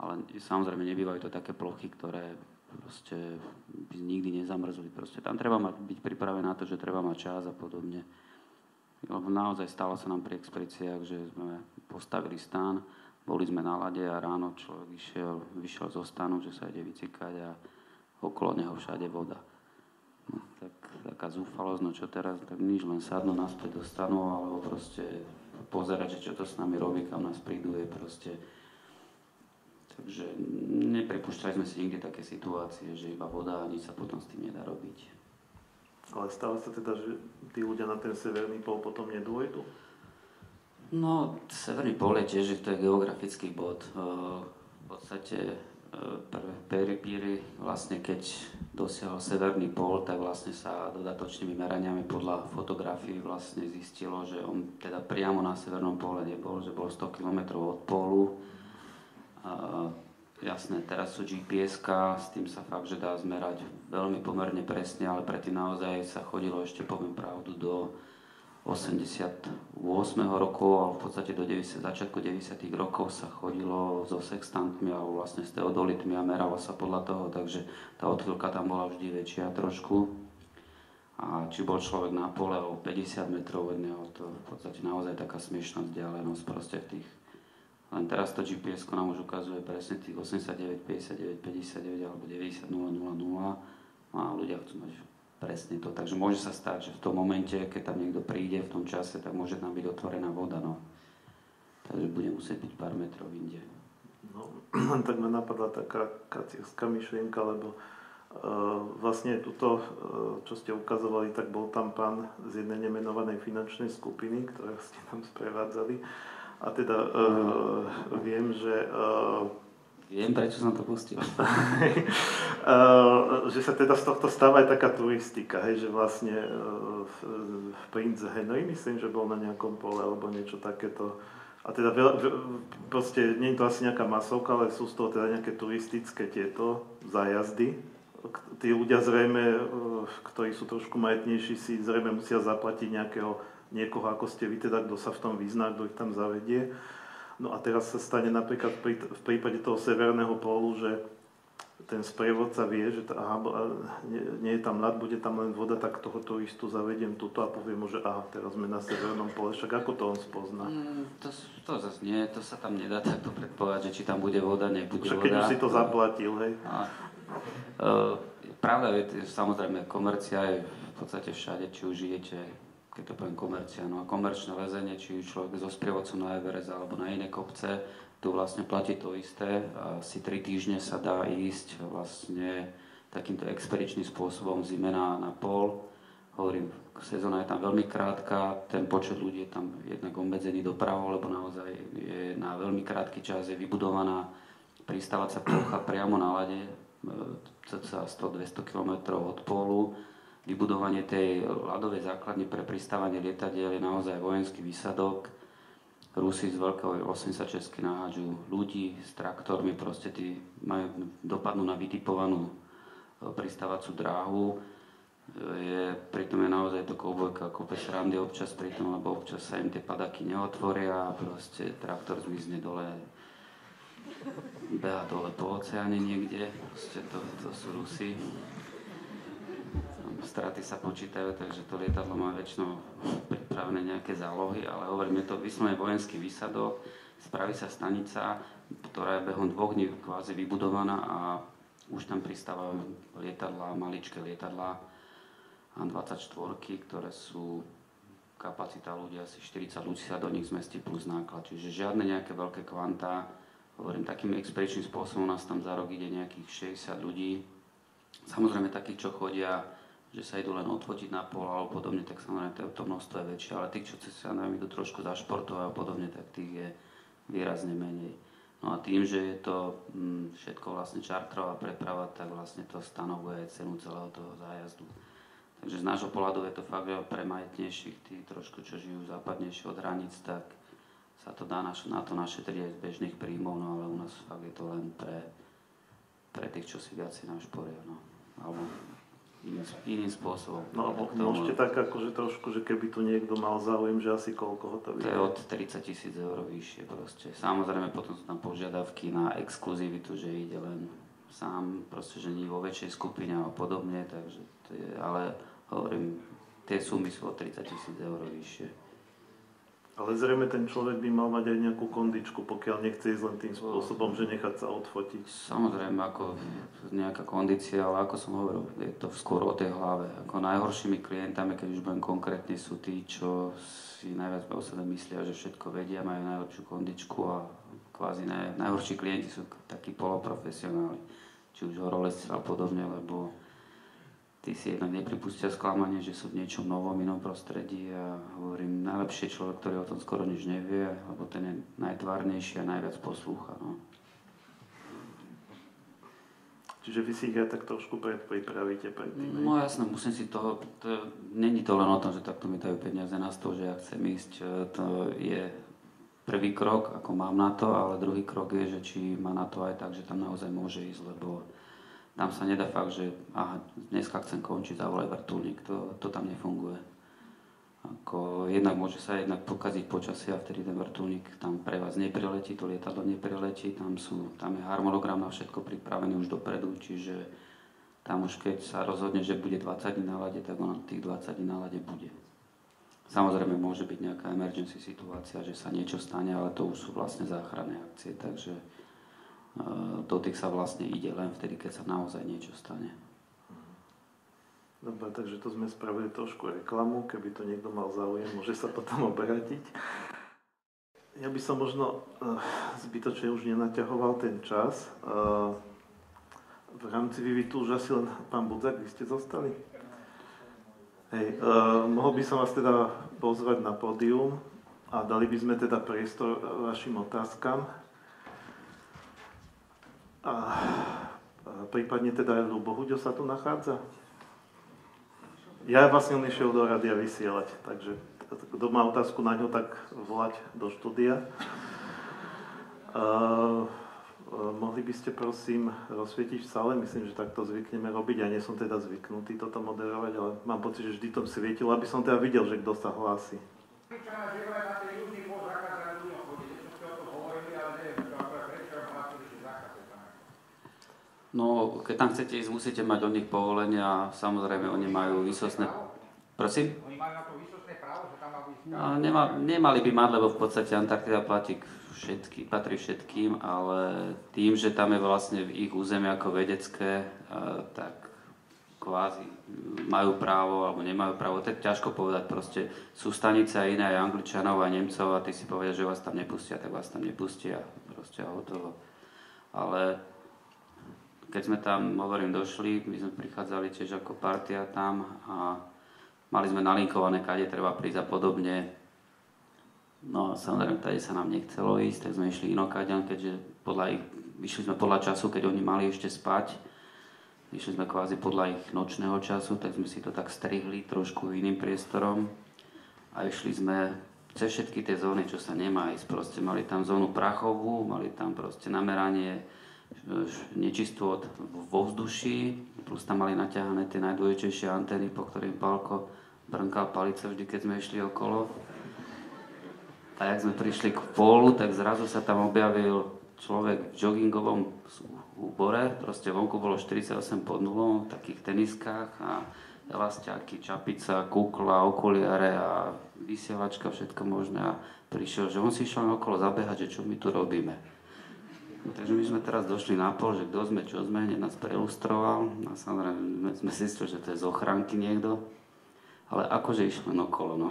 Ale samozrejme nebývajú to také plochy, ktoré proste by nikdy nezamrzli. Proste tam treba mať, byť pripravený na to, že treba mať čas a podobne. Lebo naozaj stalo sa nám pri expedíciách, že sme postavili stán, boli sme na lade a ráno človek išiel, vyšiel zo stanu, že sa ide vycikať a okolo neho všade voda. No, tak taká zúfalosť, no čo teraz, tak nič, len sadnú naspäť do stanu, alebo proste pozerať, že čo to s nami robí, kam nás prídu, je proste... Takže nepripúšťali sme si nikdy také situácie, že iba voda a nič sa potom s tým nedá robiť. Ale stáva sa teda, že tí ľudia na ten severný pol potom nedôjdu? No, severný pol je tiež to je geografický bod. V podstate prvé peripíry, vlastne keď dosiahol severný pól, tak vlastne sa dodatočnými meraniami podľa fotografií vlastne zistilo, že on teda priamo na severnom pole nebol, že bol 100 km od pólu. A, jasné, teraz sú gps s tým sa fakt, že dá zmerať veľmi pomerne presne, ale predtým naozaj sa chodilo, ešte poviem pravdu, do 88. rokov, ale v podstate do 90, začiatku 90. rokov sa chodilo so sextantmi alebo vlastne s teodolitmi a meralo sa podľa toho, takže tá odchýlka tam bola vždy väčšia trošku. A či bol človek na pole o 50 metrov od neho, to v podstate naozaj taká smiešná vzdialenosť proste v tých len teraz to gps nám už ukazuje presne tých 89, 59, 59 alebo 90, 0, 0, 0 a ľudia chcú mať presne to. Takže môže sa stať, že v tom momente, keď tam niekto príde v tom čase, tak môže tam byť otvorená voda. No. Takže bude musieť byť pár metrov inde. No, tak ma napadla taká kacierská myšlienka, lebo uh, vlastne tuto, uh, čo ste ukazovali, tak bol tam pán z jednej nemenovanej finančnej skupiny, ktoré ste tam sprevádzali. A teda uh, viem, že uh, Viem, prečo som to pustil. že sa teda z tohto stáva aj taká turistika, hej, že vlastne uh, princ Henry, myslím, že bol na nejakom pole alebo niečo takéto. A teda veľa, proste nie je to asi nejaká masovka, ale sú z toho teda nejaké turistické tieto zájazdy. Tí ľudia zrejme, uh, ktorí sú trošku majetnejší, si zrejme musia zaplatiť nejakého, niekoho, ako ste vy teda, kto sa v tom vyzná, kto ich tam zavedie. No a teraz sa stane napríklad v prípade toho severného pólu, že ten sprievodca vie, že tá, aha, nie, nie je tam ľad, bude tam len voda, tak toho turistu zavediem tuto a poviem mu, že aha, teraz sme na severnom pole, však ako to on spozná? Mm, to, to zase nie, to sa tam nedá takto predpovedať, že či tam bude voda, nebude však voda. keď už si to zaplatil, hej? A, uh, pravda je, samozrejme, komercia je v podstate všade, či už idete keď to poviem komercia. No a komerčné lezenie, či človek zo sprievodcom na Everest alebo na iné kopce, tu vlastne platí to isté. Asi tri týždne sa dá ísť vlastne takýmto expedičným spôsobom zime na, na pol. Hovorím, sezóna je tam veľmi krátka, ten počet ľudí je tam jednak obmedzený dopravou, lebo naozaj je na veľmi krátky čas je vybudovaná pristávacia plocha priamo na lade, e, cca 100-200 km od pólu Vybudovanie tej ľadovej základne pre pristávanie lietadiel je naozaj vojenský výsadok. Rusi z veľkého 86 nahádžu ľudí s traktormi, proste tí majú, dopadnú na vytipovanú e, pristávacú dráhu. Je, pritom je naozaj to koubojka, kope srandy občas pritom, lebo občas sa im tie padaky neotvoria a proste traktor zmizne dole, beha dole po oceáne niekde, proste to, to sú Rusi straty sa počítajú, takže to lietadlo má väčšinou pripravené nejaké zálohy, ale hovorím, je to vyslovene vojenský výsadok, spraví sa stanica, ktorá je behom dvoch dní kvázi vybudovaná a už tam pristávajú lietadlá, maličké lietadlá A24, ktoré sú kapacita ľudí asi 40 ľudí sa do nich zmestí plus náklad. Čiže žiadne nejaké veľké kvantá. Hovorím, takým expedičným spôsobom nás tam za rok ide nejakých 60 ľudí. Samozrejme takých, čo chodia že sa idú len odfotiť na pol alebo podobne, tak samozrejme to, to množstvo je väčšie, ale tých, čo sa neviem, idú trošku zašportovať a podobne, tak tých je výrazne menej. No a tým, že je to hm, všetko vlastne čartrová preprava, tak vlastne to stanovuje aj cenu celého toho zájazdu. Takže z nášho pohľadu je to fakt pre majetnejších, tí trošku, čo žijú západnejšie od hraníc, tak sa to dá na, na to našetriť aj z bežných príjmov, no ale u nás fakt je to len pre, pre tých, čo si viac si našporia, no. Alebo iným, spôsobom. No, môžete tak akože trošku, že keby tu niekto mal záujem, že asi koľko ho to To je od 30 tisíc eur vyššie proste. Samozrejme potom sú tam požiadavky na exkluzivitu, že ide len sám, proste, že nie vo väčšej skupine a podobne, takže to je, ale hovorím, tie sumy sú od 30 tisíc eur vyššie. Ale zrejme ten človek by mal mať aj nejakú kondičku, pokiaľ nechce ísť len tým spôsobom, že nechať sa odfotiť. Samozrejme, ako nejaká kondícia, ale ako som hovoril, je to skôr o tej hlave. Ako najhoršími klientami, keď už budem konkrétny, sú tí, čo si najviac o sebe myslia, že všetko vedia, majú najlepšiu kondičku a kvázi naj, najhorší klienti sú takí poloprofesionáli, či už horolezci a podobne, lebo tí si jednak nepripustia sklamanie, že sú v niečom novom, inom prostredí a hovorím, najlepšie človek, ktorý o tom skoro nič nevie, lebo ten je najtvárnejší a najviac poslúcha. No. Čiže vy si ich aj tak trošku pripravíte pred tým? No jasné, musím si toho, to, není to len o tom, že takto mi dajú peniaze na stôl, že ja chcem ísť, e, to je prvý krok, ako mám na to, ale druhý krok je, že či má na to aj tak, že tam naozaj môže ísť, lebo tam sa nedá fakt, že aha, dneska chcem končiť, zavolaj vrtulník, to, to tam nefunguje. Ako, jednak môže sa jednak pokaziť počasie a vtedy ten vrtulník tam pre vás nepriletí, to lietadlo nepriletí, tam, sú, tam je harmonogram na všetko pripravený už dopredu, čiže tam už keď sa rozhodne, že bude 20 dní na lade, tak on tých 20 dní na lade bude. Samozrejme môže byť nejaká emergency situácia, že sa niečo stane, ale to už sú vlastne záchranné akcie, takže do tých sa vlastne ide len vtedy, keď sa naozaj niečo stane. Dobre, takže to sme spravili trošku reklamu, keby to niekto mal záujem, môže sa potom obratiť. Ja by som možno uh, zbytočne už nenaťahoval ten čas. Uh, v rámci Vivitu už asi len pán Budzak, vy ste zostali? Hej, mohol by som vás teda pozvať na pódium a dali by sme teda priestor vašim otázkam. A, prípadne teda aj Ľubohuďo sa tu nachádza? Ja vlastne on išiel do radia vysielať, takže kto má otázku na ňo, tak volať do štúdia. Uh, mohli by ste prosím rozsvietiť v sále, myslím, že takto zvykneme robiť. Ja nie som teda zvyknutý toto moderovať, ale mám pocit, že vždy to svietilo, aby som teda videl, že kto sa hlási. No, keď tam chcete ísť, musíte mať od nich povolenie a samozrejme oni majú výsostné... Prosím? Oni majú na to výsostné právo, že tam majú? No, nema, nemali by mať, lebo v podstate Antarktida platí všetky, patrí všetkým, ale tým, že tam je vlastne v ich území ako vedecké, tak kvázi majú právo alebo nemajú právo, tak ťažko povedať. Proste sú stanice aj iné, aj Angličanov, aj Nemcov a ty si povedia, že vás tam nepustia, tak vás tam nepustia. Proste a hotovo. Ale keď sme tam, hovorím, došli, my sme prichádzali tiež ako partia tam a mali sme nalinkované, kade treba prísť a podobne. No a samozrejme, tady sa nám nechcelo ísť, tak sme išli inokáďan, keďže podľa ich, išli sme podľa času, keď oni mali ešte spať. Išli sme kvázi podľa ich nočného času, tak sme si to tak strihli trošku iným priestorom. A išli sme cez všetky tie zóny, čo sa nemá ísť. Proste mali tam zónu prachovú, mali tam proste nameranie e, nečistôt vo vzduší, plus tam mali naťahané tie najdôležitejšie antény, po ktorým Palko brnkal palice vždy, keď sme išli okolo. A jak sme prišli k pólu, tak zrazu sa tam objavil človek v joggingovom úbore, proste vonku bolo 48 pod nulou, v takých teniskách a elastiaky, čapica, kukla, okuliare a vysielačka, všetko možné a prišiel, že on si išiel okolo zabehať, že čo my tu robíme. Takže my sme teraz došli na pol, že kto sme, čo sme, hneď nás prelustroval. A samozrejme sme si zistili, že to je z ochranky niekto. Ale akože išli len okolo, no.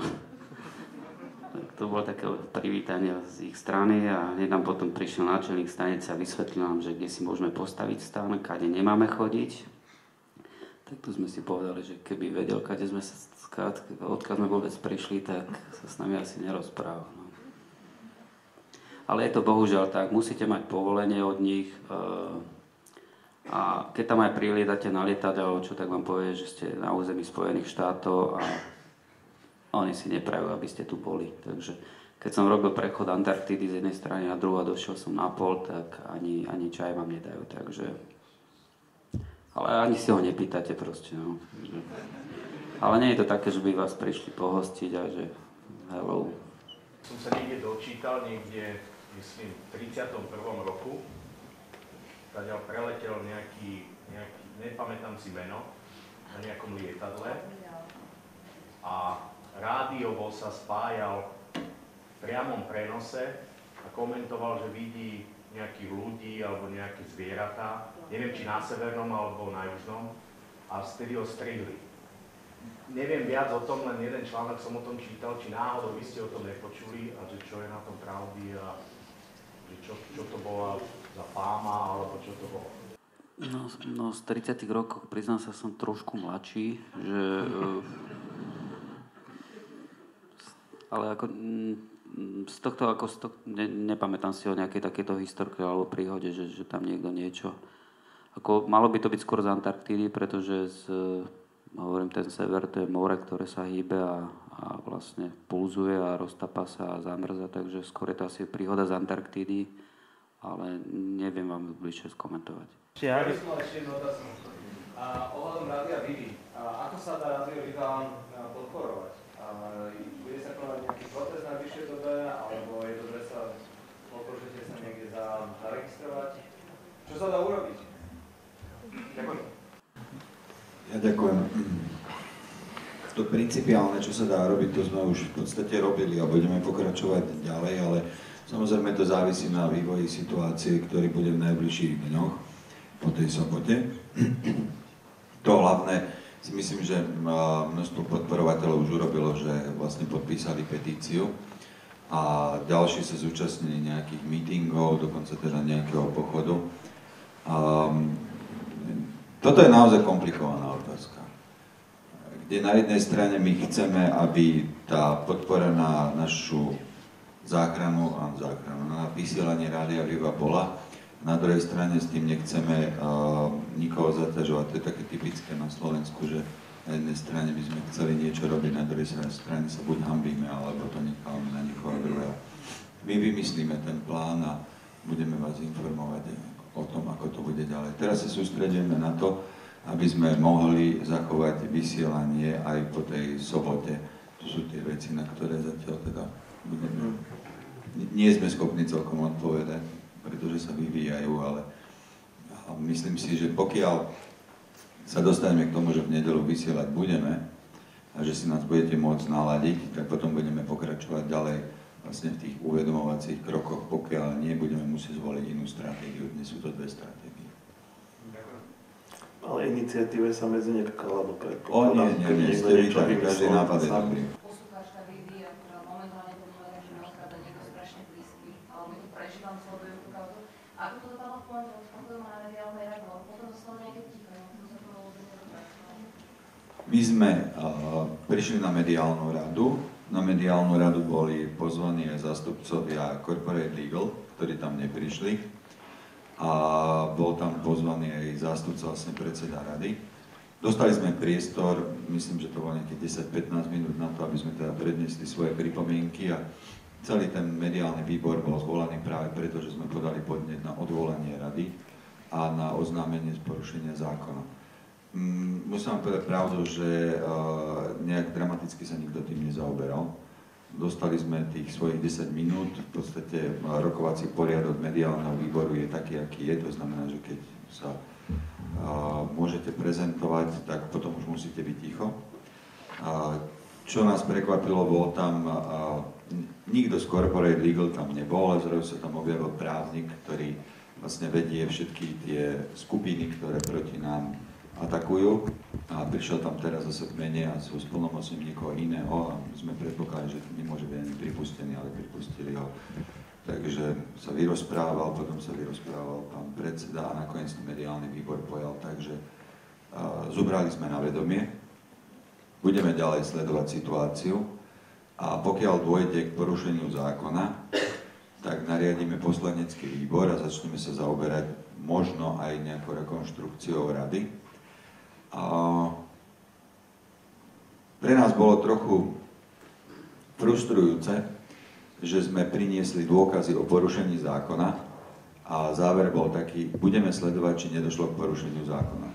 Tak to bolo také privítanie z ich strany a hneď nám potom prišiel náčelník stanice a vysvetlil nám, že kde si môžeme postaviť stan, kade nemáme chodiť. Tak tu sme si povedali, že keby vedel, kade sme sa, odkiaľ sme vôbec prišli, tak sa s nami asi nerozprával. No. Ale je to bohužiaľ tak, musíte mať povolenie od nich eh, a keď tam aj prilietate na lietadlo, čo tak vám povie, že ste na území Spojených štátov a oni si neprajú, aby ste tu boli. Takže keď som robil prechod Antarktidy z jednej strany na druhú a došiel som na pol, tak ani, ani čaj vám nedajú. Takže... Ale ani si ho nepýtate proste. No. Ale nie je to také, že by vás prišli pohostiť a že hello. Som sa niekde dočítal, niekde, myslím, v 31. roku, tady preletel nejaký, nejaký, nepamätám si meno, na nejakom lietadle a rádiovo sa spájal v priamom prenose a komentoval, že vidí nejakých ľudí alebo nejaké zvieratá, neviem či na severnom alebo na južnom, a vtedy ho strihli. Neviem viac o tom, len jeden článok som o tom čítal, či náhodou vy ste o tom nepočuli a že čo je na tom pravdy a čo, čo to bola za fáma alebo čo to bolo. No, no z 30 rokov, priznám sa, som trošku mladší, že ale ako mm, z tohto, ako z tohto, ne, nepamätám si o nejakej takéto historke alebo príhode, že, že tam niekto niečo. Ako, malo by to byť skôr z Antarktídy, pretože z, hovorím, ten sever, to je more, ktoré sa hýbe a, a vlastne pulzuje a roztapa sa a zamrza, takže skôr je to asi príhoda z Antarktídy, ale neviem vám bližšie skomentovať. Ja by som mal ešte jednu otázku. ohľadom Rádia Vivi, ako sa dá Rádio Viva podporovať? bude sa konať nejaký protest na vyššej dobe, alebo je dobre sa, poprošete sa niekde za, zaregistrovať? Čo sa dá urobiť? Ďakujem. Ja ďakujem. To principiálne, čo sa dá robiť, to sme už v podstate robili a budeme pokračovať ďalej, ale samozrejme to závisí na vývoji situácie, ktorý bude v najbližších dňoch po tej sobote. To hlavné, si myslím, že množstvo podporovateľov už urobilo, že vlastne podpísali petíciu a ďalší sa zúčastnili nejakých meetingov, dokonca teda nejakého pochodu. Um, toto je naozaj komplikovaná otázka, kde na jednej strane my chceme, aby tá podpora na našu záchranu a záchranu, na vysielanie Rádia Viva bola, na druhej strane s tým nechceme uh, nikoho zaťažovať. To je také typické na Slovensku, že na jednej strane by sme chceli niečo robiť, na druhej strane sa buď hambíme, alebo to nechávame na nikoho druhého. My vymyslíme ten plán a budeme vás informovať o tom, ako to bude ďalej. Teraz sa sústredíme na to, aby sme mohli zachovať vysielanie aj po tej sobote. To sú tie veci, na ktoré zatiaľ teda budeme, nie sme schopní celkom odpovedať pretože sa vyvíjajú, ale myslím si, že pokiaľ sa dostaneme k tomu, že v nedelu vysielať budeme a že si nás budete môcť naladiť, tak potom budeme pokračovať ďalej vlastne v tých uvedomovacích krokoch, pokiaľ nie budeme musieť zvoliť inú stratégiu. Dnes sú to dve stratégie. Ale iniciatíve sa medzi nepkala do O nie, nie, nie, ste vítali, každý nápad je dobrý. My sme uh, prišli na mediálnu radu. Na mediálnu radu boli pozvaní aj zástupcovia Corporate Legal, ktorí tam neprišli. A bol tam pozvaný aj zástupca vlastne predseda rady. Dostali sme priestor, myslím, že to bolo nejakých 10-15 minút na to, aby sme teda prednesli svoje pripomienky a celý ten mediálny výbor bol zvolaný práve preto, že sme podali podnet na odvolanie rady a na oznámenie z porušenia zákona. Mm, musím vám povedať pravdu, že uh, nejak dramaticky sa nikto tým nezaoberal. Dostali sme tých svojich 10 minút, v podstate rokovací poriadok mediálneho výboru je taký, aký je, to znamená, že keď sa môžete prezentovať, tak potom už musíte byť ticho. Čo nás prekvapilo, bol tam, nikto z Corporate Legal tam nebol, ale zrazu sa tam objavil právnik, ktorý vlastne vedie všetky tie skupiny, ktoré proti nám atakujú. A prišiel tam teraz zase v mene a sú splnomocním niekoho iného a sme predpokladali, že nemôže byť ani pripustený, ale pripustili ho Takže sa vyrozprával, potom sa vyrozprával pán predseda a nakoniec mediálny výbor pojal tak, že uh, zobrali sme na vedomie, budeme ďalej sledovať situáciu a pokiaľ dôjde k porušeniu zákona, tak nariadíme poslanecký výbor a začneme sa zaoberať možno aj nejakou rekonštrukciou rady. A pre nás bolo trochu frustrujúce, že sme priniesli dôkazy o porušení zákona a záver bol taký, budeme sledovať, či nedošlo k porušeniu zákona.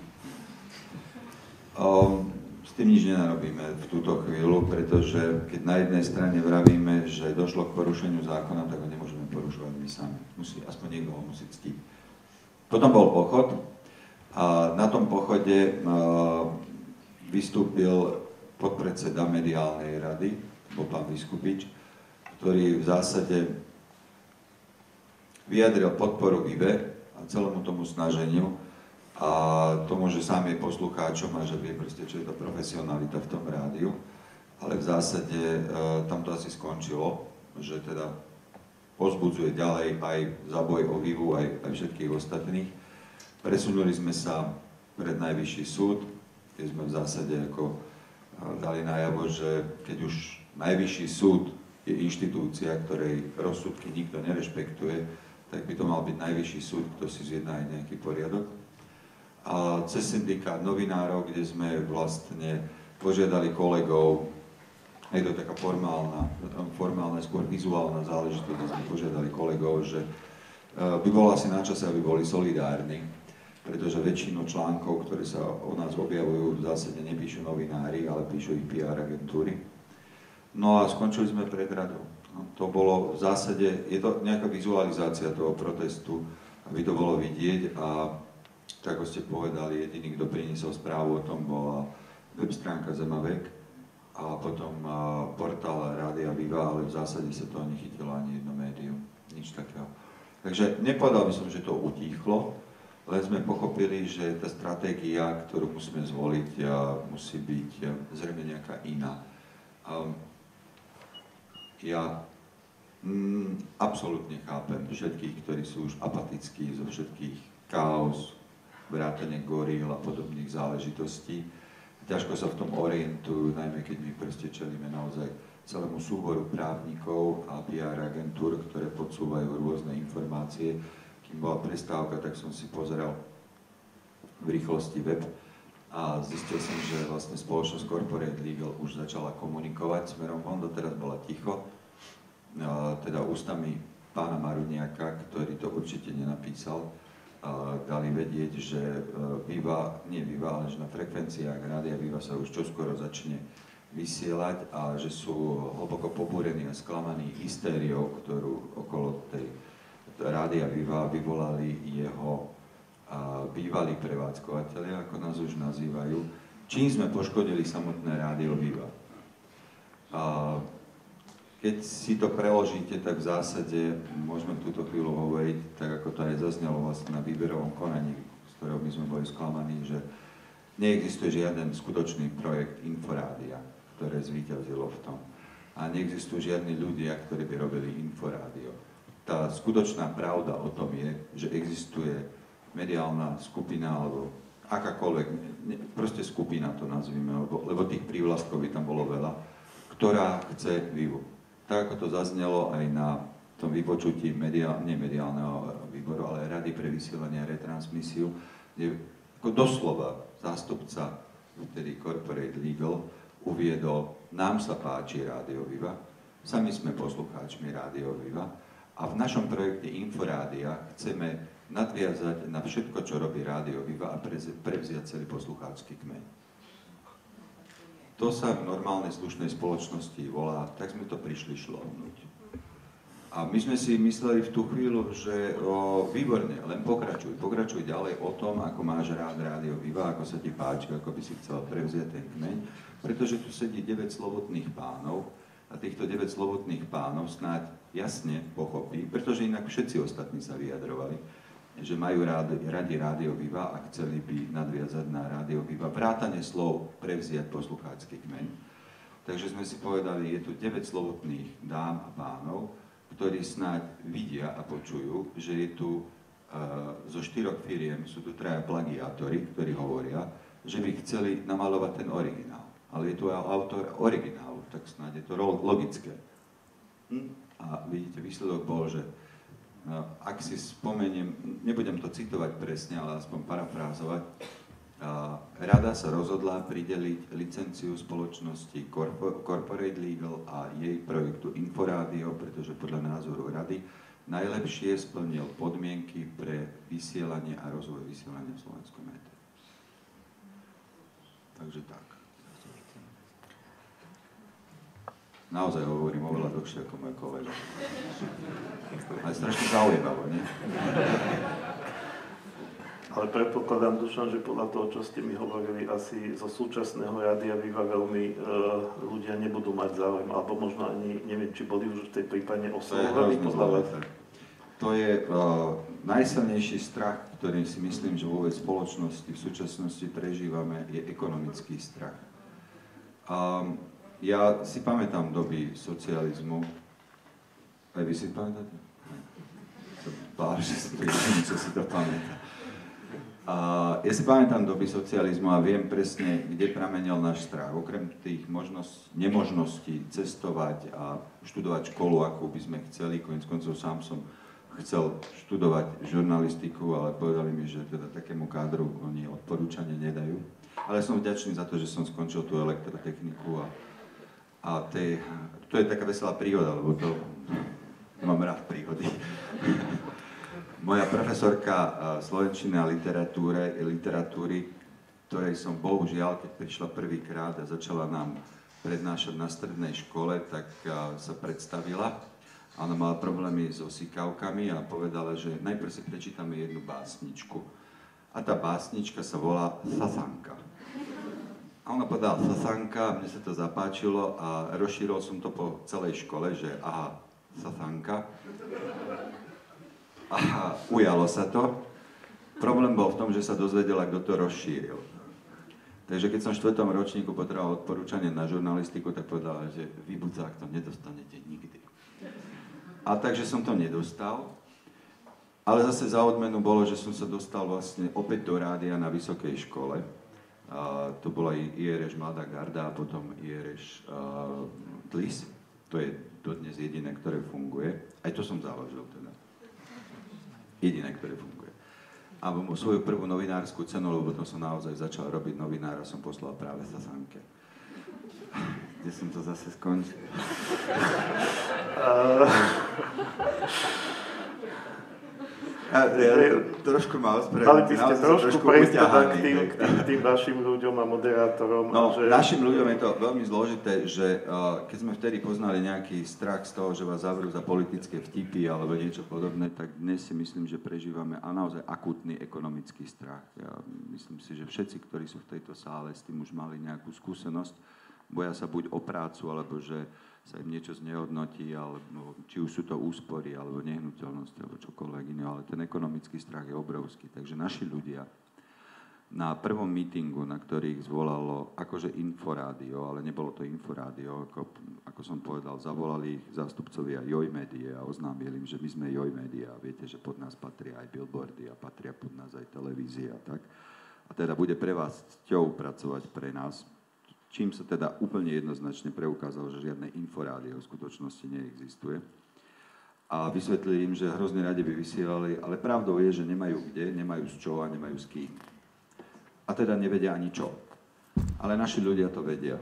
Um, s tým nič nenarobíme v túto chvíľu, pretože keď na jednej strane vravíme, že došlo k porušeniu zákona, tak ho nemôžeme porušovať my sami. Musí, aspoň niekto ho musí ctiť. Potom bol pochod a na tom pochode uh, vystúpil podpredseda mediálnej rady, bol pán Vyskupič, ktorý v zásade vyjadril podporu IBE a celému tomu snaženiu a tomu, že sám je poslucháčom a že vie proste, čo je to profesionalita v tom rádiu. Ale v zásade e, tam to asi skončilo, že teda pozbudzuje ďalej aj za boj o vývu, aj, aj všetkých ostatných. Presunuli sme sa pred najvyšší súd, kde sme v zásade ako e, dali najavo, že keď už najvyšší súd je inštitúcia, ktorej rozsudky nikto nerešpektuje, tak by to mal byť najvyšší súd, kto si zjedná aj nejaký poriadok. A cez syndikát novinárov, kde sme vlastne požiadali kolegov, je to taká formálna, formálna, skôr vizuálna záležitosť, sme požiadali kolegov, že e, by bolo asi na čase, aby boli solidárni, pretože väčšinu článkov, ktoré sa o nás objavujú, v zásade nepíšu novinári, ale píšu ich PR agentúry No a skončili sme pred radou. No, to bolo v zásade, je to nejaká vizualizácia toho protestu, aby to bolo vidieť a tak ako ste povedali, jediný, kto priniesol správu o tom, bola web stránka Zemavek a potom portál Rádia Viva, ale v zásade sa to nechytilo ani jedno médium, nič takého. Takže nepovedal by som, že to utíchlo, len sme pochopili, že tá stratégia, ktorú musíme zvoliť, musí byť zrejme nejaká iná. Ja mm, absolútne chápem všetkých, ktorí sú už apatickí zo všetkých chaos, vrátane goril a podobných záležitostí. Ťažko sa v tom orientujú, najmä keď my proste čelíme naozaj celému súboru právnikov a PR agentúr, ktoré podsúvajú rôzne informácie. Kým bola prestávka, tak som si pozeral v rýchlosti web a zistil som, že vlastne spoločnosť Corporate Legal už začala komunikovať smerom von, doteraz bola ticho, teda ústami pána Maruniaka, ktorý to určite nenapísal, dali vedieť, že e, Viva, nie Viva, ale že na frekvenciách Rádia Viva sa už čoskoro začne vysielať a že sú hlboko pobúrení a sklamaní hystériou, ktorú okolo tej Rádia Viva vyvolali jeho a bývalí prevádzkovateľia, ako nás už nazývajú, čím sme poškodili samotné rádio Viva. A keď si to preložíte, tak v zásade môžeme v túto chvíľu hovoriť, tak ako to aj zaznelo vlastne na výberovom konaní, z ktorého my sme boli sklamaní, že neexistuje žiaden skutočný projekt Inforádia, ktoré zvíťazilo v tom. A neexistujú žiadni ľudia, ktorí by robili Inforádio. Tá skutočná pravda o tom je, že existuje mediálna skupina alebo akákoľvek, proste skupina to nazvime, lebo, lebo tých prívlastkov by tam bolo veľa, ktorá chce vývoj. Tak ako to zaznelo aj na tom vypočutí mediál, nie mediálneho výboru, ale Rady pre vysielanie a retransmisiu, kde ako doslova zástupca vtedy Corporate Legal, uviedol, nám sa páči Rádio Viva, sami sme poslucháčmi Rádio Viva a v našom projekte Inforádia chceme nadviazať na všetko, čo robí Rádio Viva a prevziať celý poslucháčsky kmeň. To sa v normálnej slušnej spoločnosti volá, tak sme to prišli šlohnúť. A my sme si mysleli v tú chvíľu, že o, výborne, len pokračuj, pokračuj ďalej o tom, ako máš rád Rádio Viva, ako sa ti páči, ako by si chcel prevziať ten kmeň, pretože tu sedí 9 slobodných pánov a týchto 9 slobodných pánov snáď jasne pochopí, pretože inak všetci ostatní sa vyjadrovali, že majú rád, radi Rádio Viva a chceli by nadviazať na Rádio Viva. Vrátane slov prevziať posluchácky kmeň. Takže sme si povedali, je tu 9 slovotných dám a pánov, ktorí snáď vidia a počujú, že je tu uh, zo štyroch firiem, sú tu traja plagiátori, ktorí hovoria, že by chceli namalovať ten originál. Ale je tu autor originálu, tak snáď je to logické. Hm? A vidíte, výsledok bol, že ak si spomeniem, nebudem to citovať presne, ale aspoň parafrázovať, Rada sa rozhodla prideliť licenciu spoločnosti Corporate Legal a jej projektu Inforádio, pretože podľa názoru Rady najlepšie splnil podmienky pre vysielanie a rozvoj vysielania v slovenskom médiu. Takže tak. Naozaj hovorím oveľa dlhšie ako môj kolega. Ale strašne zaujímavé, nie? Ale predpokladám, Dušan, že podľa toho, čo ste mi hovorili, asi zo súčasného rádia Viva veľmi e, ľudia nebudú mať záujem, alebo možno ani, neviem, či boli už v tej prípadne oslovení podľa vás. To je uh, najsilnejší strach, ktorý si myslím, že vôbec spoločnosti v súčasnosti prežívame, je ekonomický strach. Um, ja si pamätám doby socializmu. Aj vy si pamätáte? Pár, že si to čo si to pamätá. A ja si pamätám doby socializmu a viem presne, kde pramenil náš strach. Okrem tých možnosť, nemožností cestovať a študovať školu, akú by sme chceli, konec koncov sám som chcel študovať žurnalistiku, ale povedali mi, že teda takému kádru oni odporúčanie nedajú. Ale som vďačný za to, že som skončil tú elektrotechniku a a to je, to je taká veselá príhoda, lebo to mám rád príhody. Moja profesorka eh, slovenčiny a literatúre, literatúry, ktorej som bohužiaľ, keď prišla prvýkrát a začala nám prednášať na strednej škole, tak eh, sa predstavila. Ona mala problémy so sikavkami a povedala, že najprv si prečítame jednu básničku. A tá básnička sa volá Sasanka. A ona povedala Sasanka, mne sa to zapáčilo a rozšíril som to po celej škole, že aha, Sasanka. A ujalo sa to. Problém bol v tom, že sa dozvedela, kto to rozšíril. Takže keď som v štvrtom ročníku potreboval odporúčanie na žurnalistiku, tak povedala, že vy budzák to nedostanete nikdy. A takže som to nedostal. Ale zase za odmenu bolo, že som sa dostal vlastne opäť do rádia na vysokej škole to bola IRŠ Mladá garda a potom IRŠ uh, TLIS. To je dodnes jediné, ktoré funguje. Aj to som založil teda. Jediné, ktoré funguje. A svoju prvú novinárskú cenu, lebo potom som naozaj začal robiť novinára, som poslal práve sa Sanke. Kde som to zase skončil? Uh... Trošku ma Mali by ste trošku prejsť teda k tým, k tým, tým vašim ľuďom a moderátorom. No, že... našim ľuďom je to veľmi zložité, že uh, keď sme vtedy poznali nejaký strach z toho, že vás zavrú za politické vtipy alebo niečo podobné, tak dnes si myslím, že prežívame a naozaj akutný ekonomický strach. Ja myslím si, že všetci, ktorí sú v tejto sále, s tým už mali nejakú skúsenosť, boja sa buď o prácu, alebo že sa im niečo znehodnotí, alebo či už sú to úspory, alebo nehnuteľnosti, alebo čokoľvek iné, ale ten ekonomický strach je obrovský. Takže naši ľudia na prvom mítingu, na ktorých zvolalo akože inforádio, ale nebolo to inforádio, ako, ako som povedal, zavolali ich zástupcovia Joj Medie a oznámili im, že my sme Joj Media. Viete, že pod nás patria aj billboardy a patria pod nás aj televízia a tak. A teda bude pre vás cťou pracovať pre nás, čím sa teda úplne jednoznačne preukázalo, že žiadne inforádio v skutočnosti neexistuje. A vysvetlili im, že hrozne radi by vysielali, ale pravdou je, že nemajú kde, nemajú z čo a nemajú s kým. A teda nevedia ani čo. Ale naši ľudia to vedia.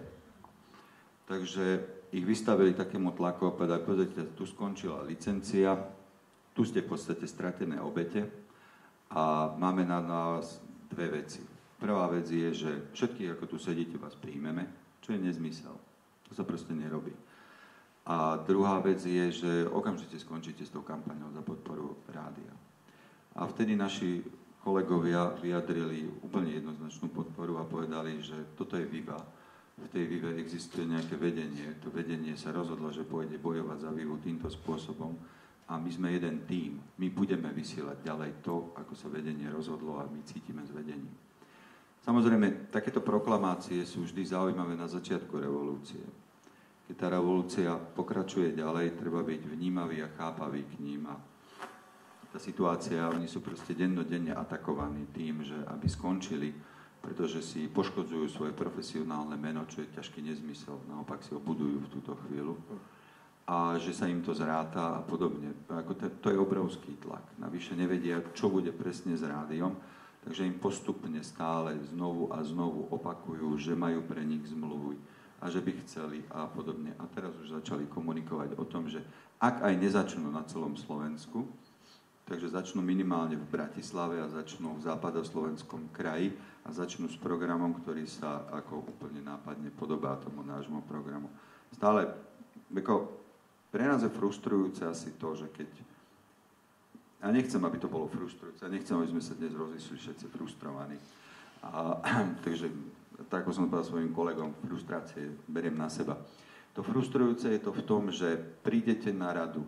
Takže ich vystavili takému tlaku a povedali, pozrite, tu skončila licencia, tu ste v podstate stratené obete a máme na nás dve veci. Prvá vec je, že všetkých, ako tu sedíte, vás príjmeme, čo je nezmysel. To sa proste nerobí. A druhá vec je, že okamžite skončíte s tou kampaňou za podporu rádia. A vtedy naši kolegovia vyjadrili úplne jednoznačnú podporu a povedali, že toto je Viva. V tej Vive existuje nejaké vedenie. To vedenie sa rozhodlo, že pôjde bojovať za Vivu týmto spôsobom a my sme jeden tým. My budeme vysielať ďalej to, ako sa vedenie rozhodlo a my cítime s vedením. Samozrejme, takéto proklamácie sú vždy zaujímavé na začiatku revolúcie keď tá revolúcia pokračuje ďalej, treba byť vnímavý a chápavý k ním a tá situácia, oni sú proste dennodenne atakovaní tým, že aby skončili, pretože si poškodzujú svoje profesionálne meno, čo je ťažký nezmysel, naopak si ho budujú v túto chvíľu a že sa im to zráta a podobne. Ako to, to je obrovský tlak. Navyše nevedia, čo bude presne s rádiom, takže im postupne stále znovu a znovu opakujú, že majú pre nich zmluvu a že by chceli a podobne. A teraz už začali komunikovať o tom, že ak aj nezačnú na celom Slovensku, takže začnú minimálne v Bratislave a začnú v západoslovenskom kraji a začnú s programom, ktorý sa ako úplne nápadne podobá tomu nášmu programu. Stále, ako pre nás je frustrujúce asi to, že keď a nechcem, aby to bolo frustrujúce, nechcem, aby sme sa dnes rozišli všetci frustrovaní. A, takže tak ako som povedal svojim kolegom, frustrácie beriem na seba. To frustrujúce je to v tom, že prídete na radu,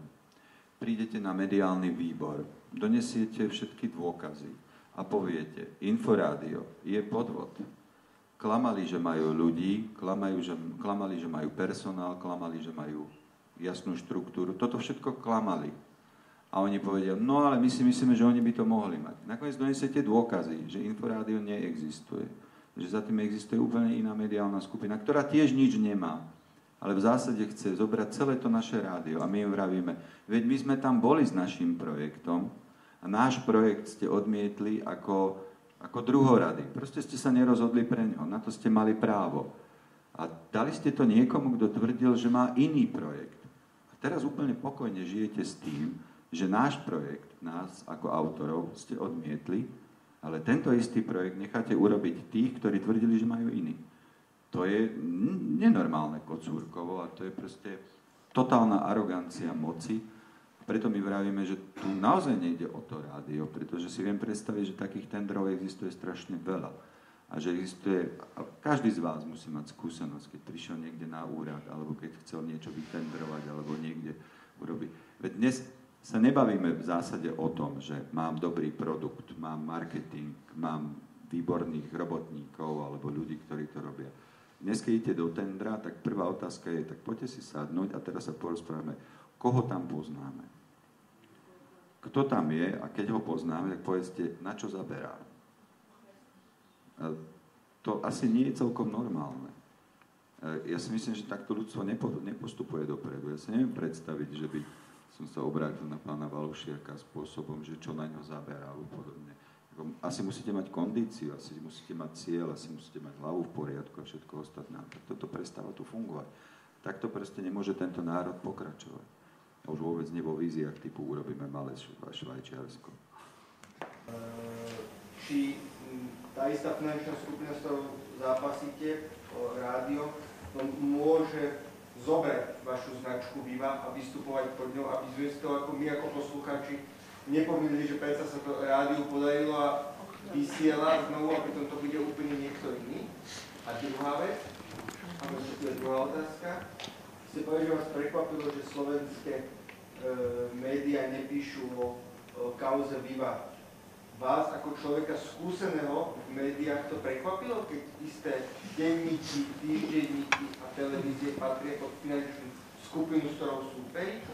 prídete na mediálny výbor, donesiete všetky dôkazy a poviete, Inforádio je podvod. Klamali, že majú ľudí, klamajú, že, klamali, že majú personál, klamali, že majú jasnú štruktúru. Toto všetko klamali. A oni povedia, no ale my si myslíme, že oni by to mohli mať. Nakoniec donesiete dôkazy, že Inforádio neexistuje že za tým existuje úplne iná mediálna skupina, ktorá tiež nič nemá, ale v zásade chce zobrať celé to naše rádio a my im vravíme, veď my sme tam boli s našim projektom a náš projekt ste odmietli ako, ako druhorady. Proste ste sa nerozhodli pre ňo, na to ste mali právo. A dali ste to niekomu, kto tvrdil, že má iný projekt. A teraz úplne pokojne žijete s tým, že náš projekt, nás ako autorov, ste odmietli ale tento istý projekt necháte urobiť tých, ktorí tvrdili, že majú iný. To je nenormálne kocúrkovo a to je proste totálna arogancia moci. Preto my vravíme, že tu naozaj nejde o to rádio, pretože si viem predstaviť, že takých tendrov existuje strašne veľa. A že existuje, každý z vás musí mať skúsenosť, keď prišiel niekde na úrad, alebo keď chcel niečo vytendrovať, alebo niekde urobiť. Veď dnes sa nebavíme v zásade o tom, že mám dobrý produkt, mám marketing, mám výborných robotníkov alebo ľudí, ktorí to robia. Dnes, keď idete do tendra, tak prvá otázka je, tak poďte si sadnúť a teraz sa porozprávame, koho tam poznáme. Kto tam je a keď ho poznáme, tak povedzte, na čo zaberá. To asi nie je celkom normálne. Ja si myslím, že takto ľudstvo nepostupuje dopredu. Ja si neviem predstaviť, že by som sa obrátil na pána Valušiaka spôsobom, že čo na ňo zaberá alebo podobne. Asi musíte mať kondíciu, asi musíte mať cieľ, asi musíte mať hlavu v poriadku a všetko ostatné. Tak toto prestáva tu fungovať. Takto proste nemôže tento národ pokračovať. A už vôbec nie vo víziách typu urobíme malé Švajčiarsko. Či tá istá finančná skupina, s ktorou zápasíte, rádio, môže zobrať vašu značku Viva a vystupovať pod ňou, aby sme si to ako my ako poslucháči nepomýlili, že predsa sa to rádiu podarilo a vysiela znovu a potom to bude úplne niekto iný. A druhá vec, a to je druhá otázka, ste povedali, že vás prekvapilo, že slovenské e, médiá nepíšu o, o kauze Viva vás ako človeka skúseného v médiách to prekvapilo, keď isté denníky, týždenníky a televízie patria pod finančnú skupinu, s ktorou súperí?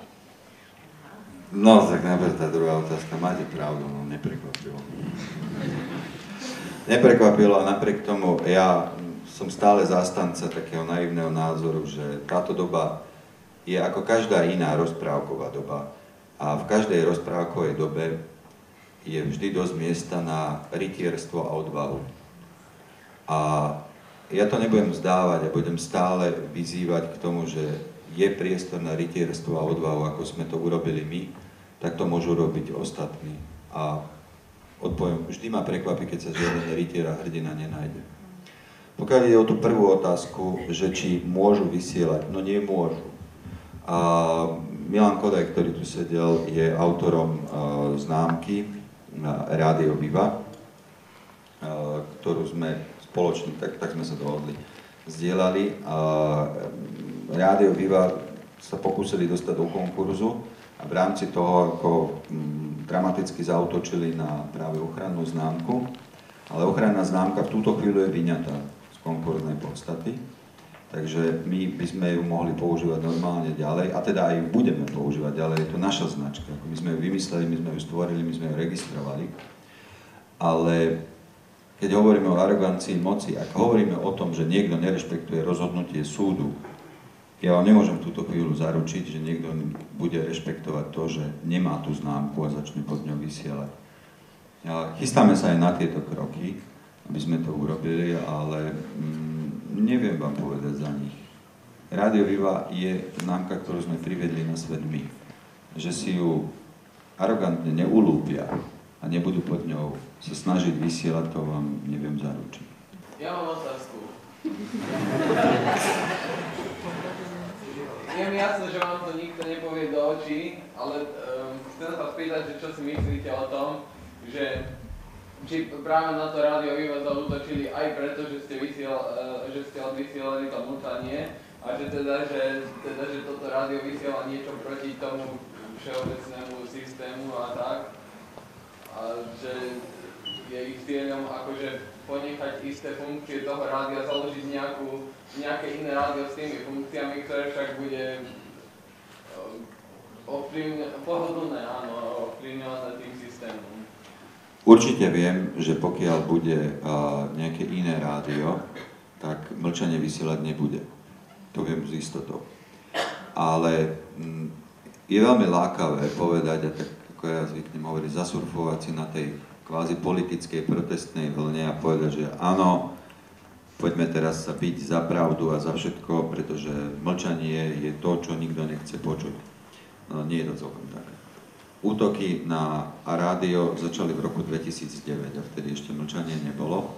No, tak najprv tá druhá otázka. Máte pravdu, no neprekvapilo. Neprekvapilo a napriek tomu ja som stále zastanca takého naivného názoru, že táto doba je ako každá iná rozprávková doba. A v každej rozprávkovej dobe je vždy dosť miesta na rytierstvo a odvahu. A ja to nebudem zdávať a budem stále vyzývať k tomu, že je priestor na rytierstvo a odvahu, ako sme to urobili my, tak to môžu robiť ostatní. A odpoviem, vždy ma prekvapí, keď sa žiaden rytier a hrdina nenájde. Pokiaľ ide o tú prvú otázku, že či môžu vysielať, no nie môžu. A Milan Kodaj, ktorý tu sedel, je autorom uh, známky Rádio Viva, uh, ktorú sme spoločne, tak, tak sme sa dohodli, zdieľali. A Rádio Viva sa pokúsili dostať do konkurzu a v rámci toho ako mm, dramaticky zautočili na práve ochrannú známku, ale ochranná známka v túto chvíľu je vyňatá z konkurznej podstaty. Takže my by sme ju mohli používať normálne ďalej a teda aj ju budeme používať ďalej. Je to naša značka. My sme ju vymysleli, my sme ju stvorili, my sme ju registrovali. Ale keď hovoríme o arogancii moci, ak hovoríme o tom, že niekto nerešpektuje rozhodnutie súdu, ja vám nemôžem v túto chvíľu zaručiť, že niekto bude rešpektovať to, že nemá tú známku a začne pod ňou vysielať. Chystáme sa aj na tieto kroky, aby sme to urobili, ale mm, neviem vám povedať za nich. Rádio Viva je známka, ktorú sme privedli na svet my. Že si ju arogantne neulúpia a nebudú pod ňou sa snažiť vysielať, to vám neviem zaručiť. Ja mám otázku. Je mi jasné, že vám to nikto nepovie do očí, ale um, chcem sa spýtať, že čo si myslíte o tom, že či práve na to rádio vy vás zautočili aj preto, že ste, vysiel, uh, že ste odvysielali to mlčanie a že teda, že, teda, že toto rádio vysiela niečo proti tomu všeobecnému systému a tak. A že je ich cieľom akože ponechať isté funkcie toho rádia, založiť nejakú, nejaké iné rádio s tými funkciami, ktoré však bude ovplyvňované, pohodlné, áno, ovplyvňované tým systémom. Určite viem, že pokiaľ bude uh, nejaké iné rádio, tak mlčanie vysielať nebude. To viem s istotou. Ale mm, je veľmi lákavé povedať, a tak ako ja zvyknem hovoriť, zasurfovať si na tej kvázi politickej protestnej vlne a povedať, že áno, poďme teraz sa byť za pravdu a za všetko, pretože mlčanie je to, čo nikto nechce počuť. No, nie je to celkom tak útoky na rádio začali v roku 2009 a vtedy ešte mlčanie nebolo.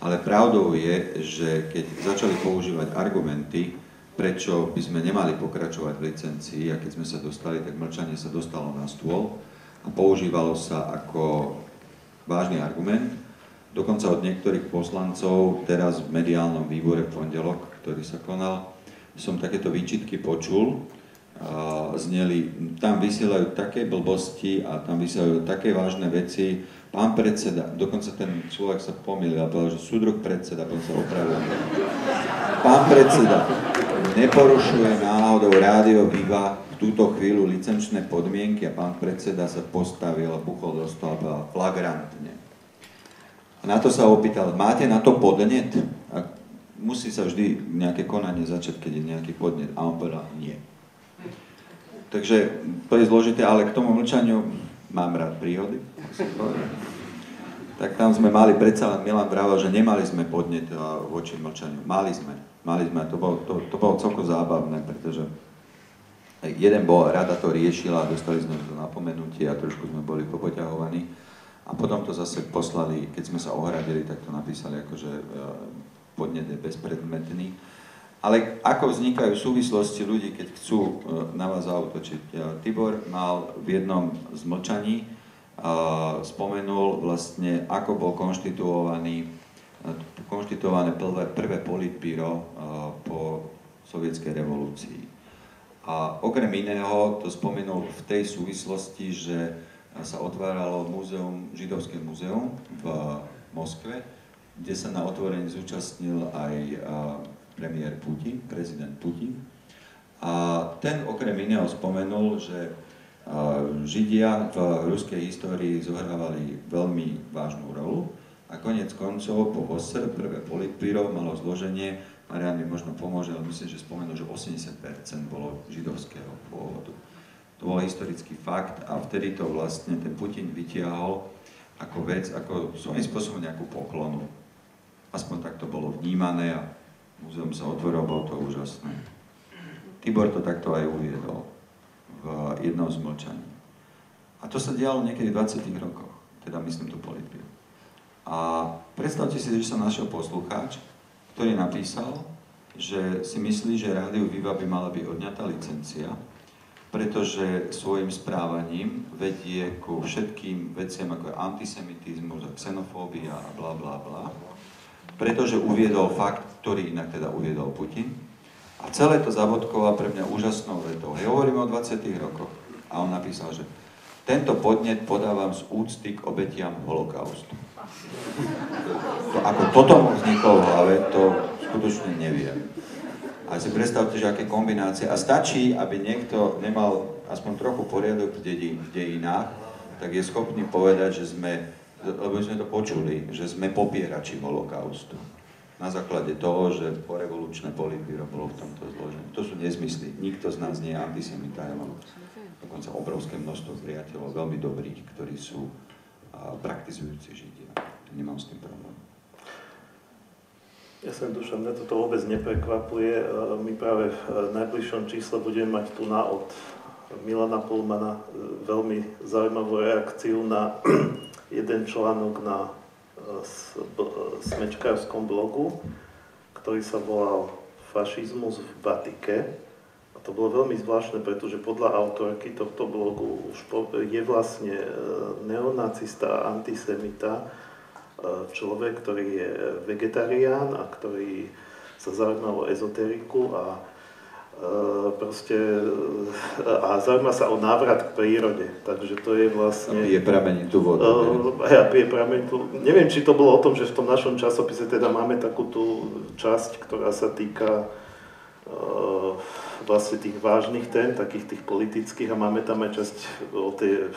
Ale pravdou je, že keď začali používať argumenty, prečo by sme nemali pokračovať v licencii a keď sme sa dostali, tak mlčanie sa dostalo na stôl a používalo sa ako vážny argument. Dokonca od niektorých poslancov teraz v mediálnom výbore v pondelok, ktorý sa konal, som takéto výčitky počul, zneli, tam vysielajú také blbosti a tam vysielajú také vážne veci. Pán predseda, dokonca ten človek sa pomýlil a povedal, že súdruh predseda, potom sa opravil. Pán predseda, neporušuje náhodou rádio Viva v túto chvíľu licenčné podmienky a pán predseda sa postavil a buchol do stola flagrantne. A na to sa opýtal, máte na to podnet? A musí sa vždy nejaké konanie začať, keď je nejaký podnet. A on povedal, nie. Takže to je zložité, ale k tomu mlčaniu mám rád príhody. Tak tam sme mali, predsa len Milan vravel, že nemali sme podnet voči mlčaniu. Mali sme, mali sme, to bolo, to, to bolo celkom zábavné, pretože jeden bol, rada to riešila, dostali sme to napomenutie a trošku sme boli popoťahovaní. A potom to zase poslali, keď sme sa ohradili, tak to napísali ako, že e, podnet je bezpredmetný. Ale ako vznikajú súvislosti ľudí, keď chcú e, na vás zautočiť? E, Tibor mal v jednom z mlčaní e, spomenul vlastne, ako bol konštituovaný, konštituované prvé, prvé politbíro po sovietskej revolúcii. A okrem iného to spomenul v tej súvislosti, že sa otváralo múzeum, židovské múzeum v Moskve, kde sa na otvorení zúčastnil aj premiér Putin, prezident Putin. A ten okrem iného spomenul, že Židia v ruskej histórii zohrávali veľmi vážnu rolu a konec koncov po VOSR prvé politbíro malo zloženie, Marian mi možno pomôže, ale myslím, že spomenul, že 80% bolo židovského pôvodu. To bol historický fakt a vtedy to vlastne ten Putin vytiahol ako vec, ako svojím spôsobom nejakú poklonu Aspoň tak to bolo vnímané a múzeum sa otvorilo, bolo to úžasné. Tibor to takto aj uviedol v jednom z. A to sa dialo niekedy v 20 rokoch, teda myslím tu Politbiu. A predstavte si, že sa našiel poslucháč, ktorý napísal, že si myslí, že Rádiu Viva by mala byť odňatá licencia, pretože svojim správaním vedie ku všetkým veciam ako antisemitizmus a xenofóbia a bla bla bla, pretože uviedol fakt, ktorý inak teda uviedol Putin. A celé to zabodkoval pre mňa úžasnou vetou. Ja hovorím o 20 rokoch. A on napísal, že tento podnet podávam z úcty k obetiam holokaustu. To, ako toto mu vzniklo v hlave, to skutočne neviem. A si predstavte, že aké kombinácie. A stačí, aby niekto nemal aspoň trochu poriadok v, dedi, v dejinách, tak je schopný povedať, že sme, lebo sme to počuli, že sme popierači holokaustu. Na základe toho, že porevolučné politbíro bolo v tomto zložené. To sú nezmysly. Nikto z nás nie je antisemita. Ja mám dokonca obrovské množstvo priateľov, veľmi dobrých, ktorí sú praktizujúci Židia. Nemám s tým problém. Ja sa duša, mňa toto vôbec neprekvapuje. My práve v najbližšom čísle budeme mať tu na od Milana Pulmana e, veľmi zaujímavú reakciu na jeden článok na e, smečkárskom blogu, ktorý sa volal Fašizmus v Batike to bolo veľmi zvláštne, pretože podľa autorky tohto blogu už je vlastne e, neonacista a antisemita, e, človek, ktorý je vegetarián a ktorý sa zaujíma o ezoteriku a e, proste a zaujíma sa o návrat k prírode. Takže to je vlastne... A pije tú vodu. Ja pije tú... Neviem, či to bolo o tom, že v tom našom časopise teda máme takú tú časť, ktorá sa týka uh, vlastne tých vážnych tém, takých tých politických a máme tam aj časť o, tie,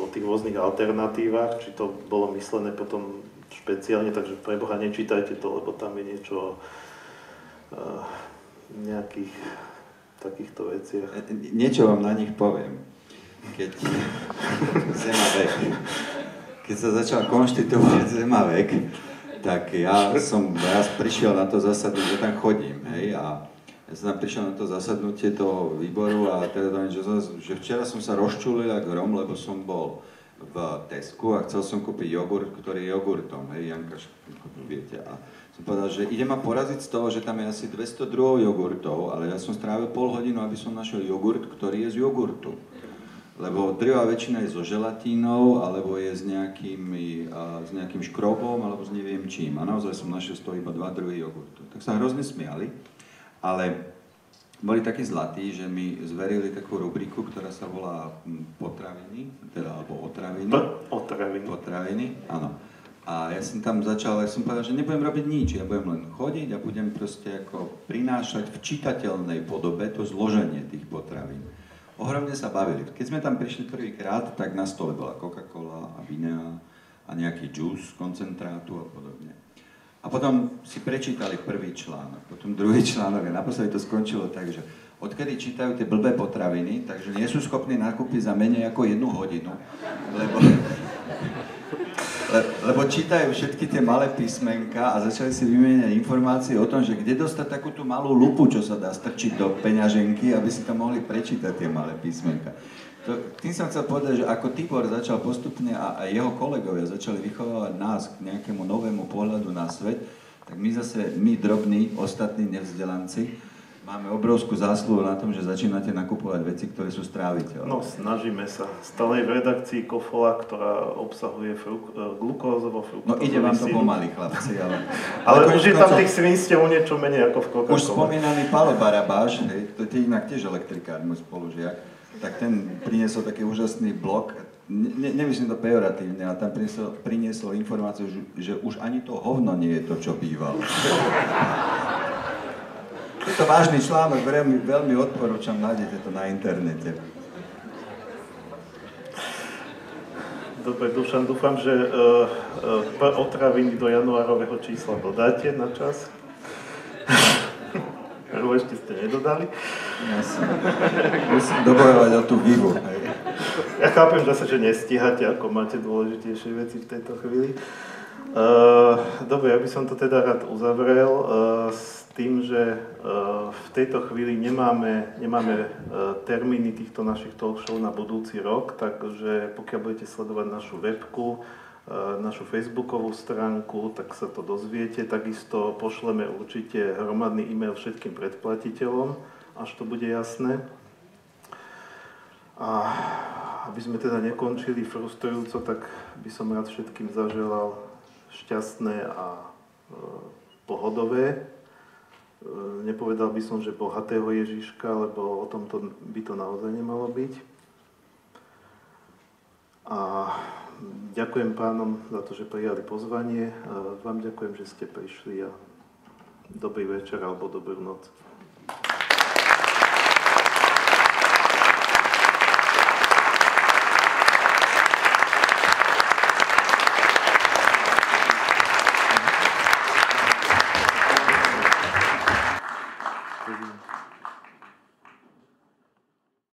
o tých rôznych alternatívach, či to bolo myslené potom špeciálne, takže pre Boha nečítajte to, lebo tam je niečo uh, nejakých takýchto veciach. E, niečo vám na nich poviem. Keď Zemavek, keď sa začal konštitovať Zemavek, tak ja som raz prišiel na to zasadnúť, že tam chodím, hej, a ja som prišiel na to zasadnutie toho výboru a teda tam, že, že včera som sa rozčulil ako Rom, lebo som bol v Tesku a chcel som kúpiť jogurt, ktorý je jogurtom, hej, Janka, viete. A som povedal, že ide ma poraziť z toho, že tam je asi 200 druhov jogurtov, ale ja som strávil pol hodinu, aby som našiel jogurt, ktorý je z jogurtu. Lebo drvá väčšina je so želatínou, alebo je s nejakým, a, s nejakým škrobom, alebo s neviem čím. A naozaj som našiel z toho iba dva druhy jogurtu. Tak sa hrozne smiali. Ale boli takí zlatí, že mi zverili takú rubriku, ktorá sa volá potraviny, teda alebo otraviny. Otraviny. Potraviny, áno. A ja som tam začal, ja som povedal, že nebudem robiť nič, ja budem len chodiť a budem proste ako prinášať v čitateľnej podobe to zloženie tých potravín. Ohromne sa bavili. Keď sme tam prišli prvýkrát, tak na stole bola Coca-Cola a vinea a nejaký z koncentrátu a podobne. A potom si prečítali prvý článok, potom druhý článok a naposledy to skončilo tak, že odkedy čítajú tie blbé potraviny, takže nie sú schopní nakúpiť za menej ako jednu hodinu, lebo, le, lebo čítajú všetky tie malé písmenka a začali si vymieňať informácie o tom, že kde dostať takú tú malú lupu, čo sa dá strčiť do peňaženky, aby si tam mohli prečítať tie malé písmenka. To, tým som chcel povedať, že ako Tibor začal postupne a, a jeho kolegovia začali vychovávať nás k nejakému novému pohľadu na svet, tak my zase, my drobní, ostatní nevzdelanci, máme obrovskú zásluhu na tom, že začínate nakupovať veci, ktoré sú stráviteľné. No, snažíme sa. Stále v redakcii Kofola, ktorá obsahuje fruk- e, glukózovo fruktozový No ide vám to pomaly, chlapci, ale... ale, ale už je tam tých svinstiev niečo menej ako v coca Už spomínaný Palo Barabáš, hej, to je inak tiež elektrikár, môj spolužiak, tak ten priniesol taký úžasný blok, ne, nemyslím to pejoratívne, ale tam priniesol, priniesol informáciu, že, že už ani to hovno nie je to, čo bývalo. je to vážny článok, veľmi, veľmi odporúčam, nájdete to na internete. Dobre, Dušan, dúfam, že uh, uh, otraviny do januárového čísla dodáte na čas. Lebo ešte ste nedodali. Jasne. Musím dobojovať o tú výbu. Ja chápem zase, že nestíhate, ako máte dôležitejšie veci v tejto chvíli. Uh, dobre, ja by som to teda rád uzavrel uh, s tým, že uh, v tejto chvíli nemáme, nemáme uh, termíny týchto našich talk show na budúci rok, takže pokiaľ budete sledovať našu webku, uh, našu facebookovú stránku, tak sa to dozviete. Takisto pošleme určite hromadný e-mail všetkým predplatiteľom, až to bude jasné. A aby sme teda nekončili frustrujúco, tak by som rád všetkým zaželal šťastné a e, pohodové. E, nepovedal by som, že bohatého Ježiška, lebo o tomto by to naozaj nemalo byť. A ďakujem pánom za to, že prijali pozvanie. Vám ďakujem, že ste prišli a dobrý večer alebo dobrú noc.